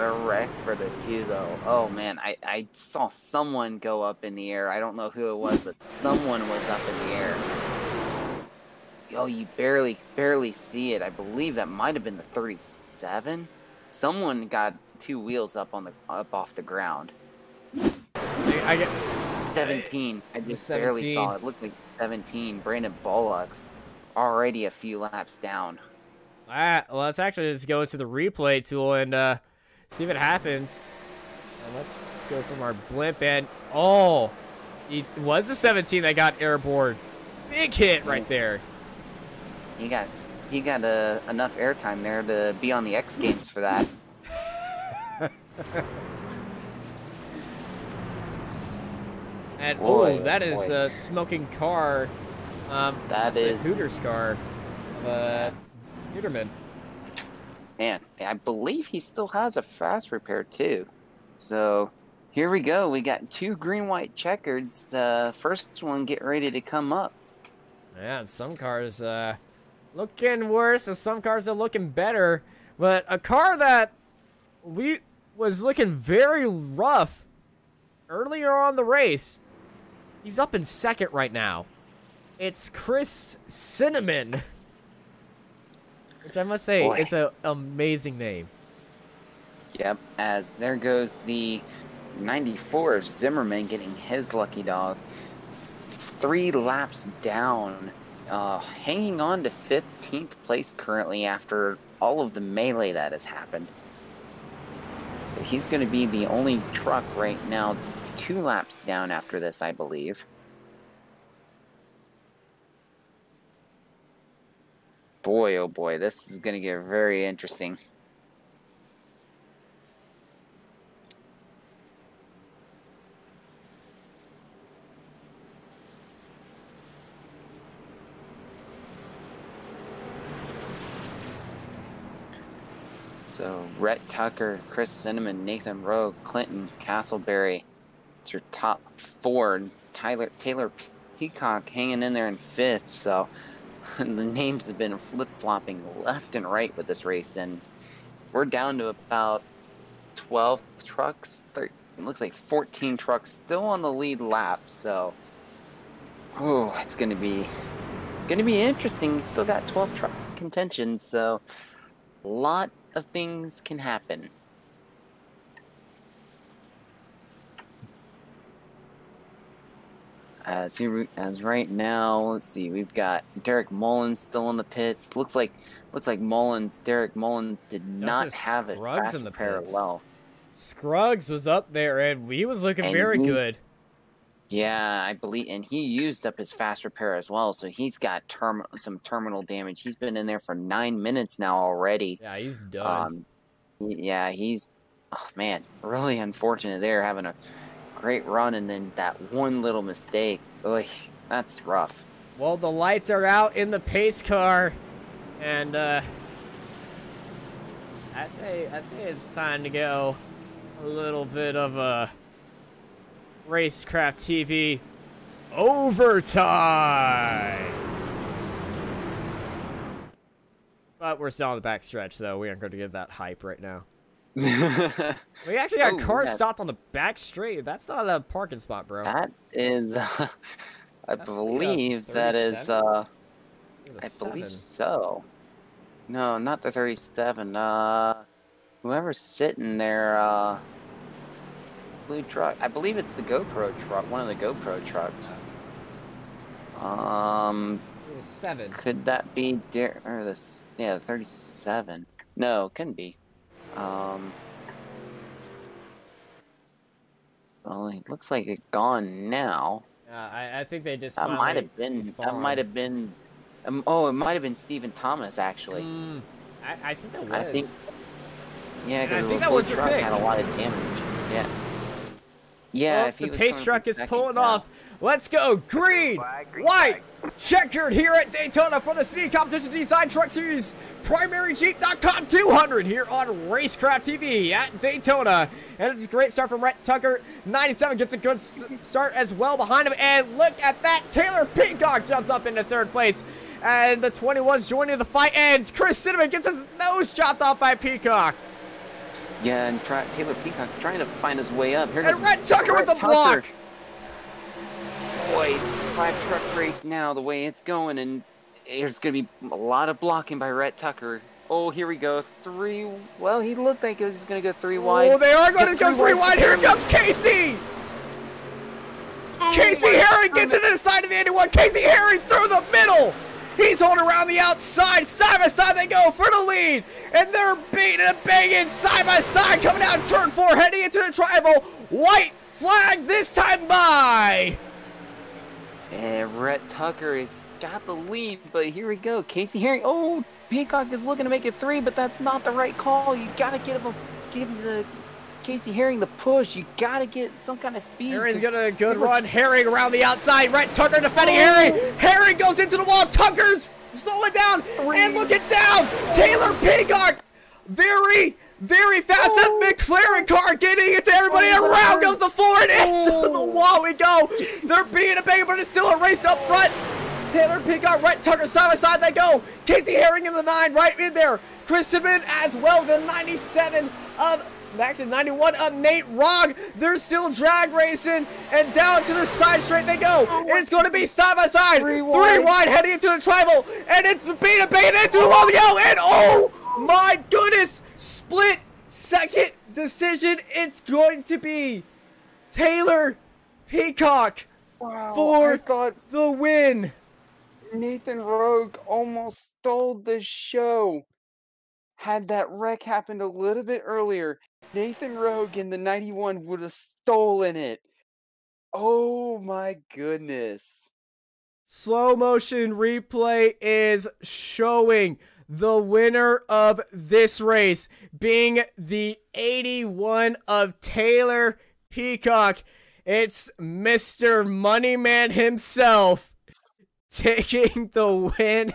The wreck for the two, though. Oh man, I, I saw someone go up in the air. I don't know who it was, but someone was up in the air. Oh, you barely, barely see it. I believe that might have been the 37. Someone got two wheels up on the up off the ground. I, get 17. I just barely saw it. It looked like 17. Brandon Bullocks already a few laps down. Ah, well, let's actually just go into the replay tool and uh, see if it happens. And let's go from our blimp and oh, it was the 17 that got airborne. Big hit right there. He got he got uh, enough airtime there to be on the X Games for that. And Boy, oh, that is boy. a smoking car. Um, That that's a Hooters car. of Uh, Hooterman. Man, I believe he still has a fast repair too. So here we go. We got two green white checkers. The first one get ready to come up. Yeah, some cars uh, looking worse, and some cars are looking better. But a car that we was looking very rough earlier on the race, he's up in second right now. It's Chris Cinnamon, which I must say Boy. is an amazing name. Yep. As there goes the 94 of Zimmerman getting his lucky dog. Three laps down, uh, hanging on to 15th place currently after all of the melee that has happened. So he's going to be the only truck right now two laps down after this, I believe. Boy, oh boy, this is going to get very interesting. So Rhett Tucker, Chris Cinnamon, Nathan Rogg, Clinton Castleberry. It's your top four. Tyler Taylor Peacock hanging in there in fifth. So the names have been flip flopping left and right with this race, and we're down to about 12 trucks. 13, it looks like 14 trucks still on the lead lap. So, oh, it's gonna be gonna be interesting. Still got 12 truck contention, so a lot of things can happen. As as right now, let's see, we've got Derek Mullins still in the pits. Looks like looks like Mullins, Derek Mullins did not have it Scruggs in the parallel. Pits. Scruggs was up there and he was looking and very he, good. Yeah, I believe, and he used up his fast repair as well, so he's got term some terminal damage. He's been in there for nine minutes now already. Yeah, he's done. Um, yeah, he's oh man, really unfortunate there having a great run and then that one little mistake. Ugh, that's rough. Well, the lights are out in the pace car, and uh, I say I say it's time to go. A little bit of a Racecraft TV overtime. But we're still on the back stretch, so we aren't going to get that hype right now. We actually got oh, cars yeah. stopped on the back straight. That's not a parking spot, bro. That is, uh, I That's believe that is, uh, I seven. believe so. No, not the 37. Uh, whoever's sitting there, uh, blue truck. I believe it's the GoPro truck, one of the GoPro trucks. Um, seven. Could that be Der or the yeah thirty-seven? No, couldn't be. Um. Well, it looks like it's gone now. Uh, I, I think they just. That might have been. Respawned. That might have been. Um, oh, it might have been Stephen Thomas actually. Mm, I, I think that was. I think. Yeah, because the blue truck had a lot of damage. Yeah. Yeah, oh, the pace truck is pulling now. off. Let's go. Green, white, checkered here at Daytona for the City Competition Design Truck Series PrimaryJeep.com 200 here on Racecraft TV at Daytona. And it's a great start from Rhett Tucker. 97 gets a good start as well behind him. And look at that. Taylor Peacock jumps up into third place. And the 21's joining the fight. And Chris Cinnamon gets his nose chopped off by Peacock. Yeah, and try, Taylor Peacock trying to find his way up. Here and Rhett Tucker with the Tucker. block. Boy, five truck race now, the way it's going, and there's going to be a lot of blocking by Rhett Tucker. Oh, here we go. Three. Well, he looked like he was going to go three wide. Oh, they are going to go three wide. Here comes Casey. Oh Casey Herring gets it to the side of the 81. Casey Herring through the middle. He's holding around the outside. Side by side they go for the lead. And they're beating and banging side by side. Coming out turn four, heading into the tri-oval. White flag this time by. And Rhett Tucker has got the lead, but here we go. Casey Herring. Oh, Peacock is looking to make it three, but that's not the right call. You got to give him, give him the Casey Herring the push. You gotta get some kind of speed. Herring's got a good run. Herring around the outside. Rhett Tucker defending oh. Herring. Herring goes into the wall. Tucker's slowing down. Three. And look it down. Taylor Peacock. Very, very fast. Oh. That McLaren car getting it to everybody. Oh, around goes the Ford. Into the oh. wall we go. They're being a bang, but it's still a race up front. Taylor Peacock, Rhett Tucker side by side they go. Casey Herring in the 9 right in there. Chris Simmons as well, the 97 of Back to 91 up Nate Rogg. They're still drag racing. And down to the side straight they go. Oh, it's going to be side by side. Three wide, Three wide heading into the tri-oval. And it's being a Beta into the wall. And oh my goodness. Split second decision. It's going to be Taylor Peacock wow, for thought the win. Nathan Rogg almost stole the show. Had that wreck happened a little bit earlier, Nathan Rogg in the 91 would have stolen it. Oh my goodness. Slow motion replay is showing the winner of this race being the 81 of Taylor Peacock. It's Mr. Moneyman himself taking the win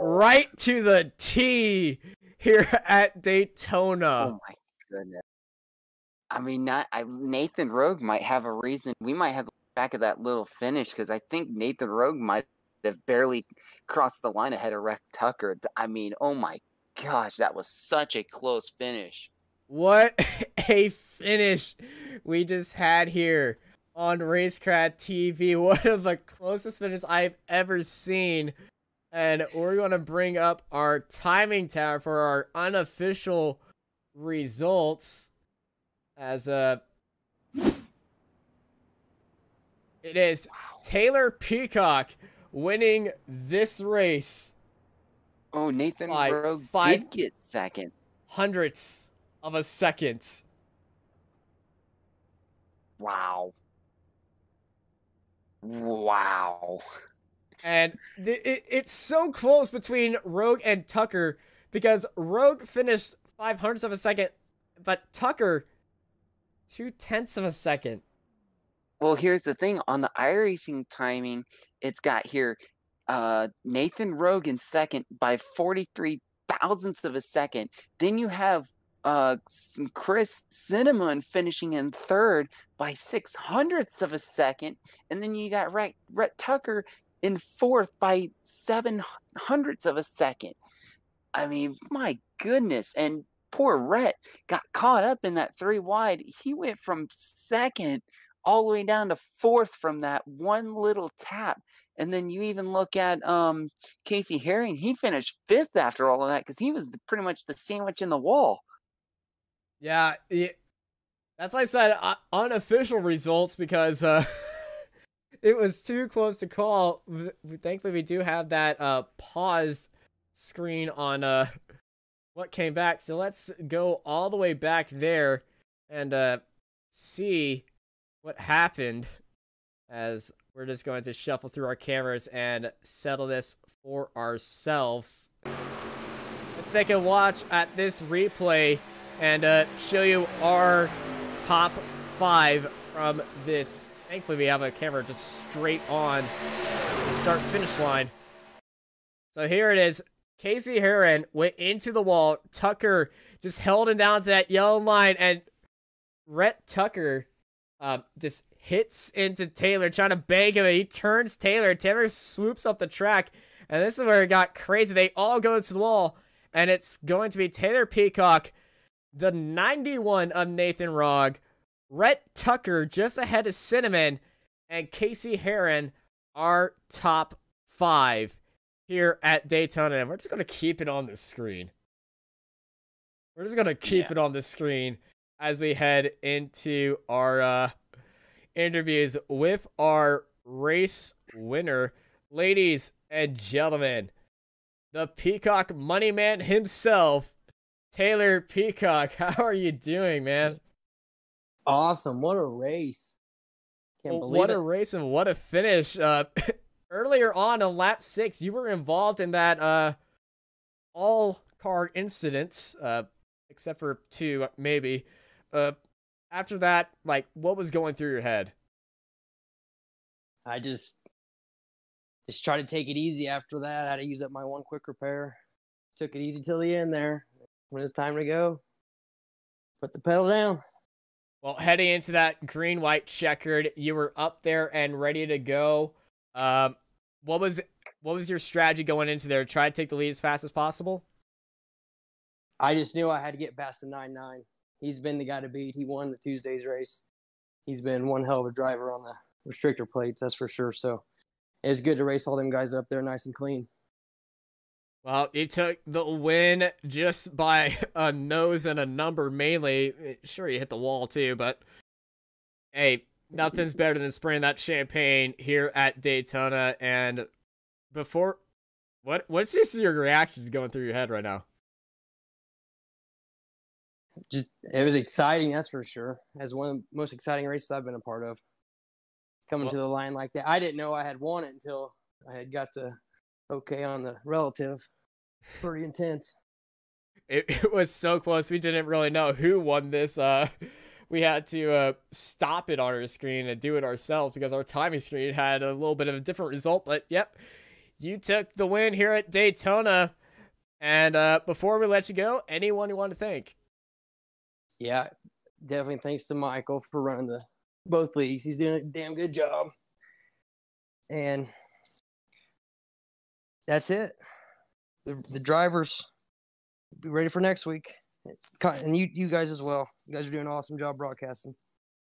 right to the T here at Daytona. Oh my goodness. I mean, not I, Nathan Rogg might have a reason. We might have back at that little finish because I think Nathan Rogg might have barely crossed the line ahead of Rex Tucker. I mean, oh my gosh, that was such a close finish. What a finish we just had here on Racecraft TV. One of the closest finishes I've ever seen. And we're going to bring up our timing tower for our unofficial results. As a. it is Taylor Peacock winning this race. Oh, Nathan Rogg five- did get second. Hundredths of a second. Wow. Wow. And th- it, it's so close between Rogg and Tucker because Rogg finished five hundredths of a second, but Tucker two tenths of a second. Well, here's the thing on the iRacing timing, it's got here uh, Nathan Rogan second by 43 thousandths of a second. Then you have uh, Chris Cinnamon finishing in third by six hundredths of a second. And then you got Rhett, Rhett Tucker in fourth by seven hundredths of a second. I mean, my goodness. And poor Rhett got caught up in that three wide. He went from second all the way down to fourth from that one little tap. And then you even look at um, Casey Herring, he finished fifth after all of that because he was pretty much the sandwich in the wall. Yeah, it, that's why I said uh, unofficial results because uh, it was too close to call. Thankfully, we do have that uh, pause screen on uh, what came back. So let's go all the way back there and uh, see what happened as we're just going to shuffle through our cameras and settle this for ourselves. Let's take a watch at this replay and uh, show you our top five from this. Thankfully, we have a camera just straight on the start finish line. So here it is. Casey Herring went into the wall. Tucker just held him down to that yellow line, and Rhett Tucker um, just hits into Taylor, trying to bang him. And he turns Taylor. Taylor swoops up the track, and this is where it got crazy. They all go to the wall, and it's going to be Taylor Peacock, the 91 of Nathan Rogg, Rhett Tucker just ahead of Cinnamon, and Casey Herring are top five here at Daytona. And we're just going to keep it on the screen. We're just going to keep Yeah. it on the screen as we head into our uh, interviews with our race winner. Ladies and gentlemen, the Peacock Money Man himself, Taylor Peacock. How are you doing, man? Awesome. What a race. Can't Well, believe what it. a race and what a finish. Uh, earlier on on lap six, you were involved in that uh, all car incident, uh, except for two, maybe. Uh, after that, like, what was going through your head? I just just tried to take it easy after that. I had to use up my one quick repair. Took it easy till the end there. When it's time to go, put the pedal down. Well, heading into that green white checkered, you were up there and ready to go. Um, what was what was your strategy going into there? Try to take the lead as fast as possible. I just knew I had to get past the nine nine. He's been the guy to beat. He won the Tuesday's race. He's been one hell of a driver on the restrictor plates, that's for sure. So it's good to race all them guys up there nice and clean. Well, he took the win just by a nose and a number mainly. Sure, you hit the wall too, but hey, nothing's better than spraying that champagne here at Daytona. And before, what what's this? your reactions going through your head right now? Just it was exciting, that's for sure. As one of the most exciting races I've been a part of. coming Well- to the line like that. I didn't know I had won it until I had got the okay on the relative. Pretty intense. It, it was so close. We didn't really know who won this. Uh, we had to uh, stop it on our screen and do it ourselves because our timing screen had a little bit of a different result. But yep, you took the win here at Daytona. And uh, before we let you go, anyone you want to thank? Yeah, definitely thanks to Michael for running the both leagues. He's doing a damn good job. And that's it. The, the drivers be ready for next week. And you, you guys as well. You guys are doing an awesome job broadcasting.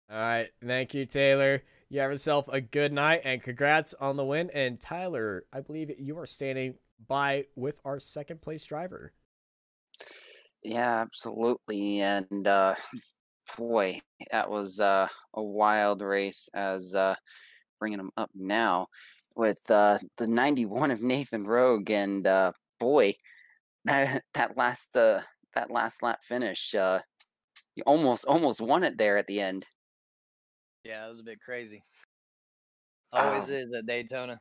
All right, thank you, Taylor. You have yourself a good night, and congrats on the win. And Tyler, I believe you are standing by with our second place driver. Yeah, absolutely. And uh, boy, that was uh, a wild race. As uh, bringing him up now with uh, the 91 of Nathan Rogg, and uh, boy, that that last uh, that last lap finish, uh, you almost almost won it there at the end. Yeah, it was a bit crazy. Always Um, is at Daytona.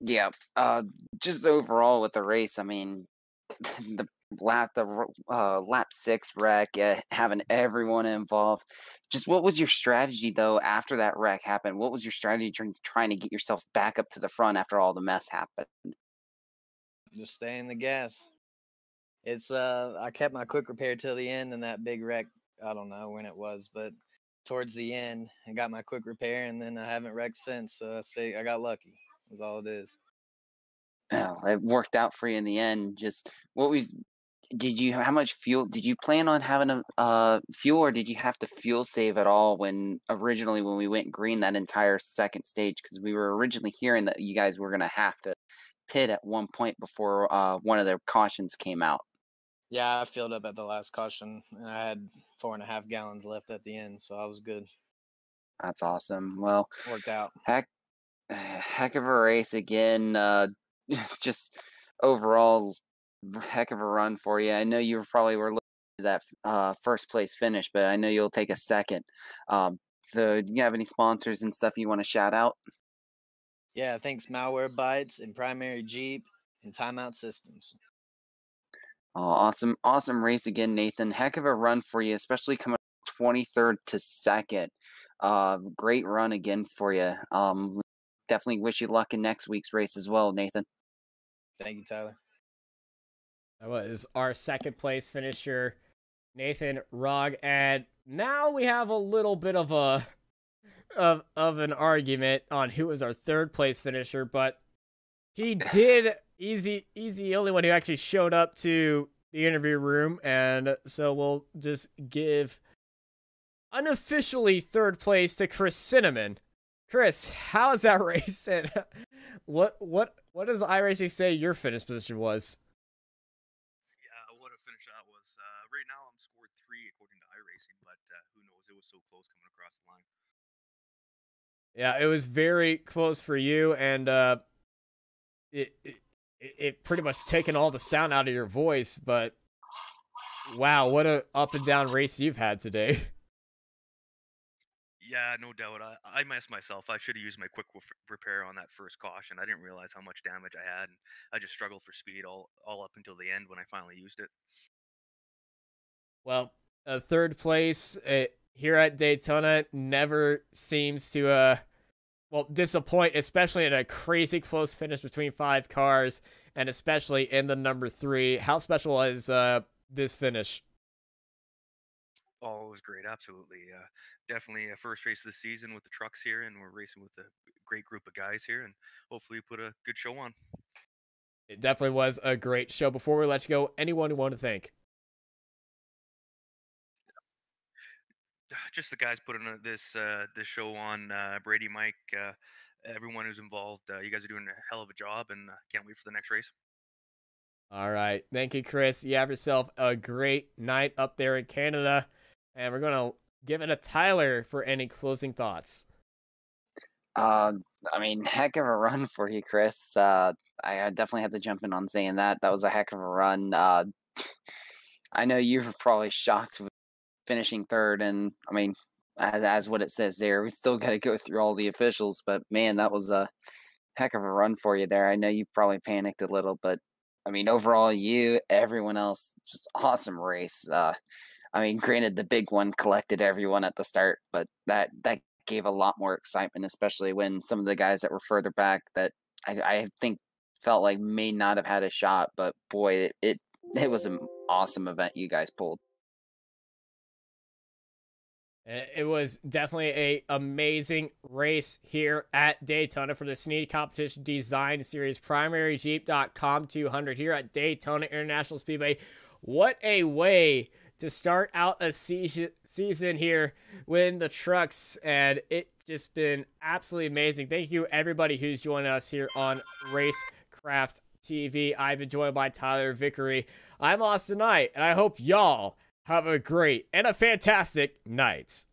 Yeah, uh, just overall with the race, I mean, the last the uh, lap six wreck, uh, having everyone involved. Just what was your strategy though after that wreck happened? What was your strategy trying trying to get yourself back up to the front after all the mess happened? Just stay in the gas. It's uh I kept my quick repair till the end and that big wreck, I don't know when it was, but towards the end I got my quick repair and then I haven't wrecked since. So I say I got lucky. Is all it is. Oh, it worked out for you in the end. Just what was did you how much fuel did you plan on having a uh fuel or did you have to fuel save at all when originally when we went green that entire second stage because we were originally hearing that you guys were gonna have to pit at one point before uh one of their cautions came out. Yeah, I filled up at the last caution and I had four and a half gallons left at the end, so I was good. That's awesome. Well, Worked out. heck heck of a race again. Uh just overall heck of a run for you. I know you probably were looking at that uh first place finish, but I know you'll take a second. Um so do you have any sponsors and stuff you want to shout out? Yeah, thanks Malwarebytes and Primary Jeep and Timeout Systems. Oh, awesome, awesome race again, Nathan. Heck of a run for you, especially coming 23rd to second. Uh, great run again for you. Um, definitely wish you luck in next week's race as well, Nathan. Thank you, Tyler. That was our second place finisher, Nathan Rogg. And now we have a little bit of a of of an argument on who was our third place finisher, but he did easy easy only one who actually showed up to the interview room, and so we'll just give unofficially third place to Chris Cinnamon. Chris, how's that race? And what what what does iRacing say your finish position was? Yeah, what a finish that was. Uh, right now, I'm scored three according to iRacing, but uh, who knows? It was so close coming across the line. Yeah, it was very close for you, and uh, it, it it pretty much taken all the sound out of your voice. But wow, what a up and down race you've had today. Yeah, no doubt. I, I messed myself. I should have used my quick repair on that first caution. I didn't realize how much damage I had, and I just struggled for speed all all up until the end when I finally used it. Well, uh, third place uh, here at Daytona never seems to uh well disappoint, especially in a crazy close finish between five cars, and especially in the number three. How special is uh this finish? Oh, it was great. Absolutely. Uh, definitely a first race of the season with the trucks here, and we're racing with a great group of guys here, and hopefully we put a good show on. It definitely was a great show. Before we let you go, anyone who want to thank? just the guys putting uh, this uh, this show on. Uh, Brady, Mike, uh, everyone who's involved. Uh, you guys are doing a hell of a job, and uh, can't wait for the next race. All right. Thank you, Chris. You have yourself a great night up there in Canada. And we're going to give it to Tyler for any closing thoughts. Uh, I mean, heck of a run for you, Chris. Uh, I definitely have to jump in on saying that. That was a heck of a run. Uh, I know you were probably shocked with finishing third, and I mean, as, as what it says there. We still got to go through all the officials, but man, that was a heck of a run for you there. I know you probably panicked a little, but I mean, overall, you, everyone else, just awesome race. Uh, I mean, granted, the big one collected everyone at the start, but that that gave a lot more excitement, especially when some of the guys that were further back that I, I think felt like may not have had a shot. But boy, it, it it was an awesome event you guys pulled. Uh, it was definitely a amazing race here at Daytona for the Snead Competition Design Series Primary Jeep.com 200 here at Daytona International Speedway. What a way to start out a season season here with the trucks, and it just been absolutely amazing. Thank you everybody who's joining us here on Racecraft TV. I've been joined by Tyler Vickery. I'm Austin Knight, and I hope y'all have a great and a fantastic night.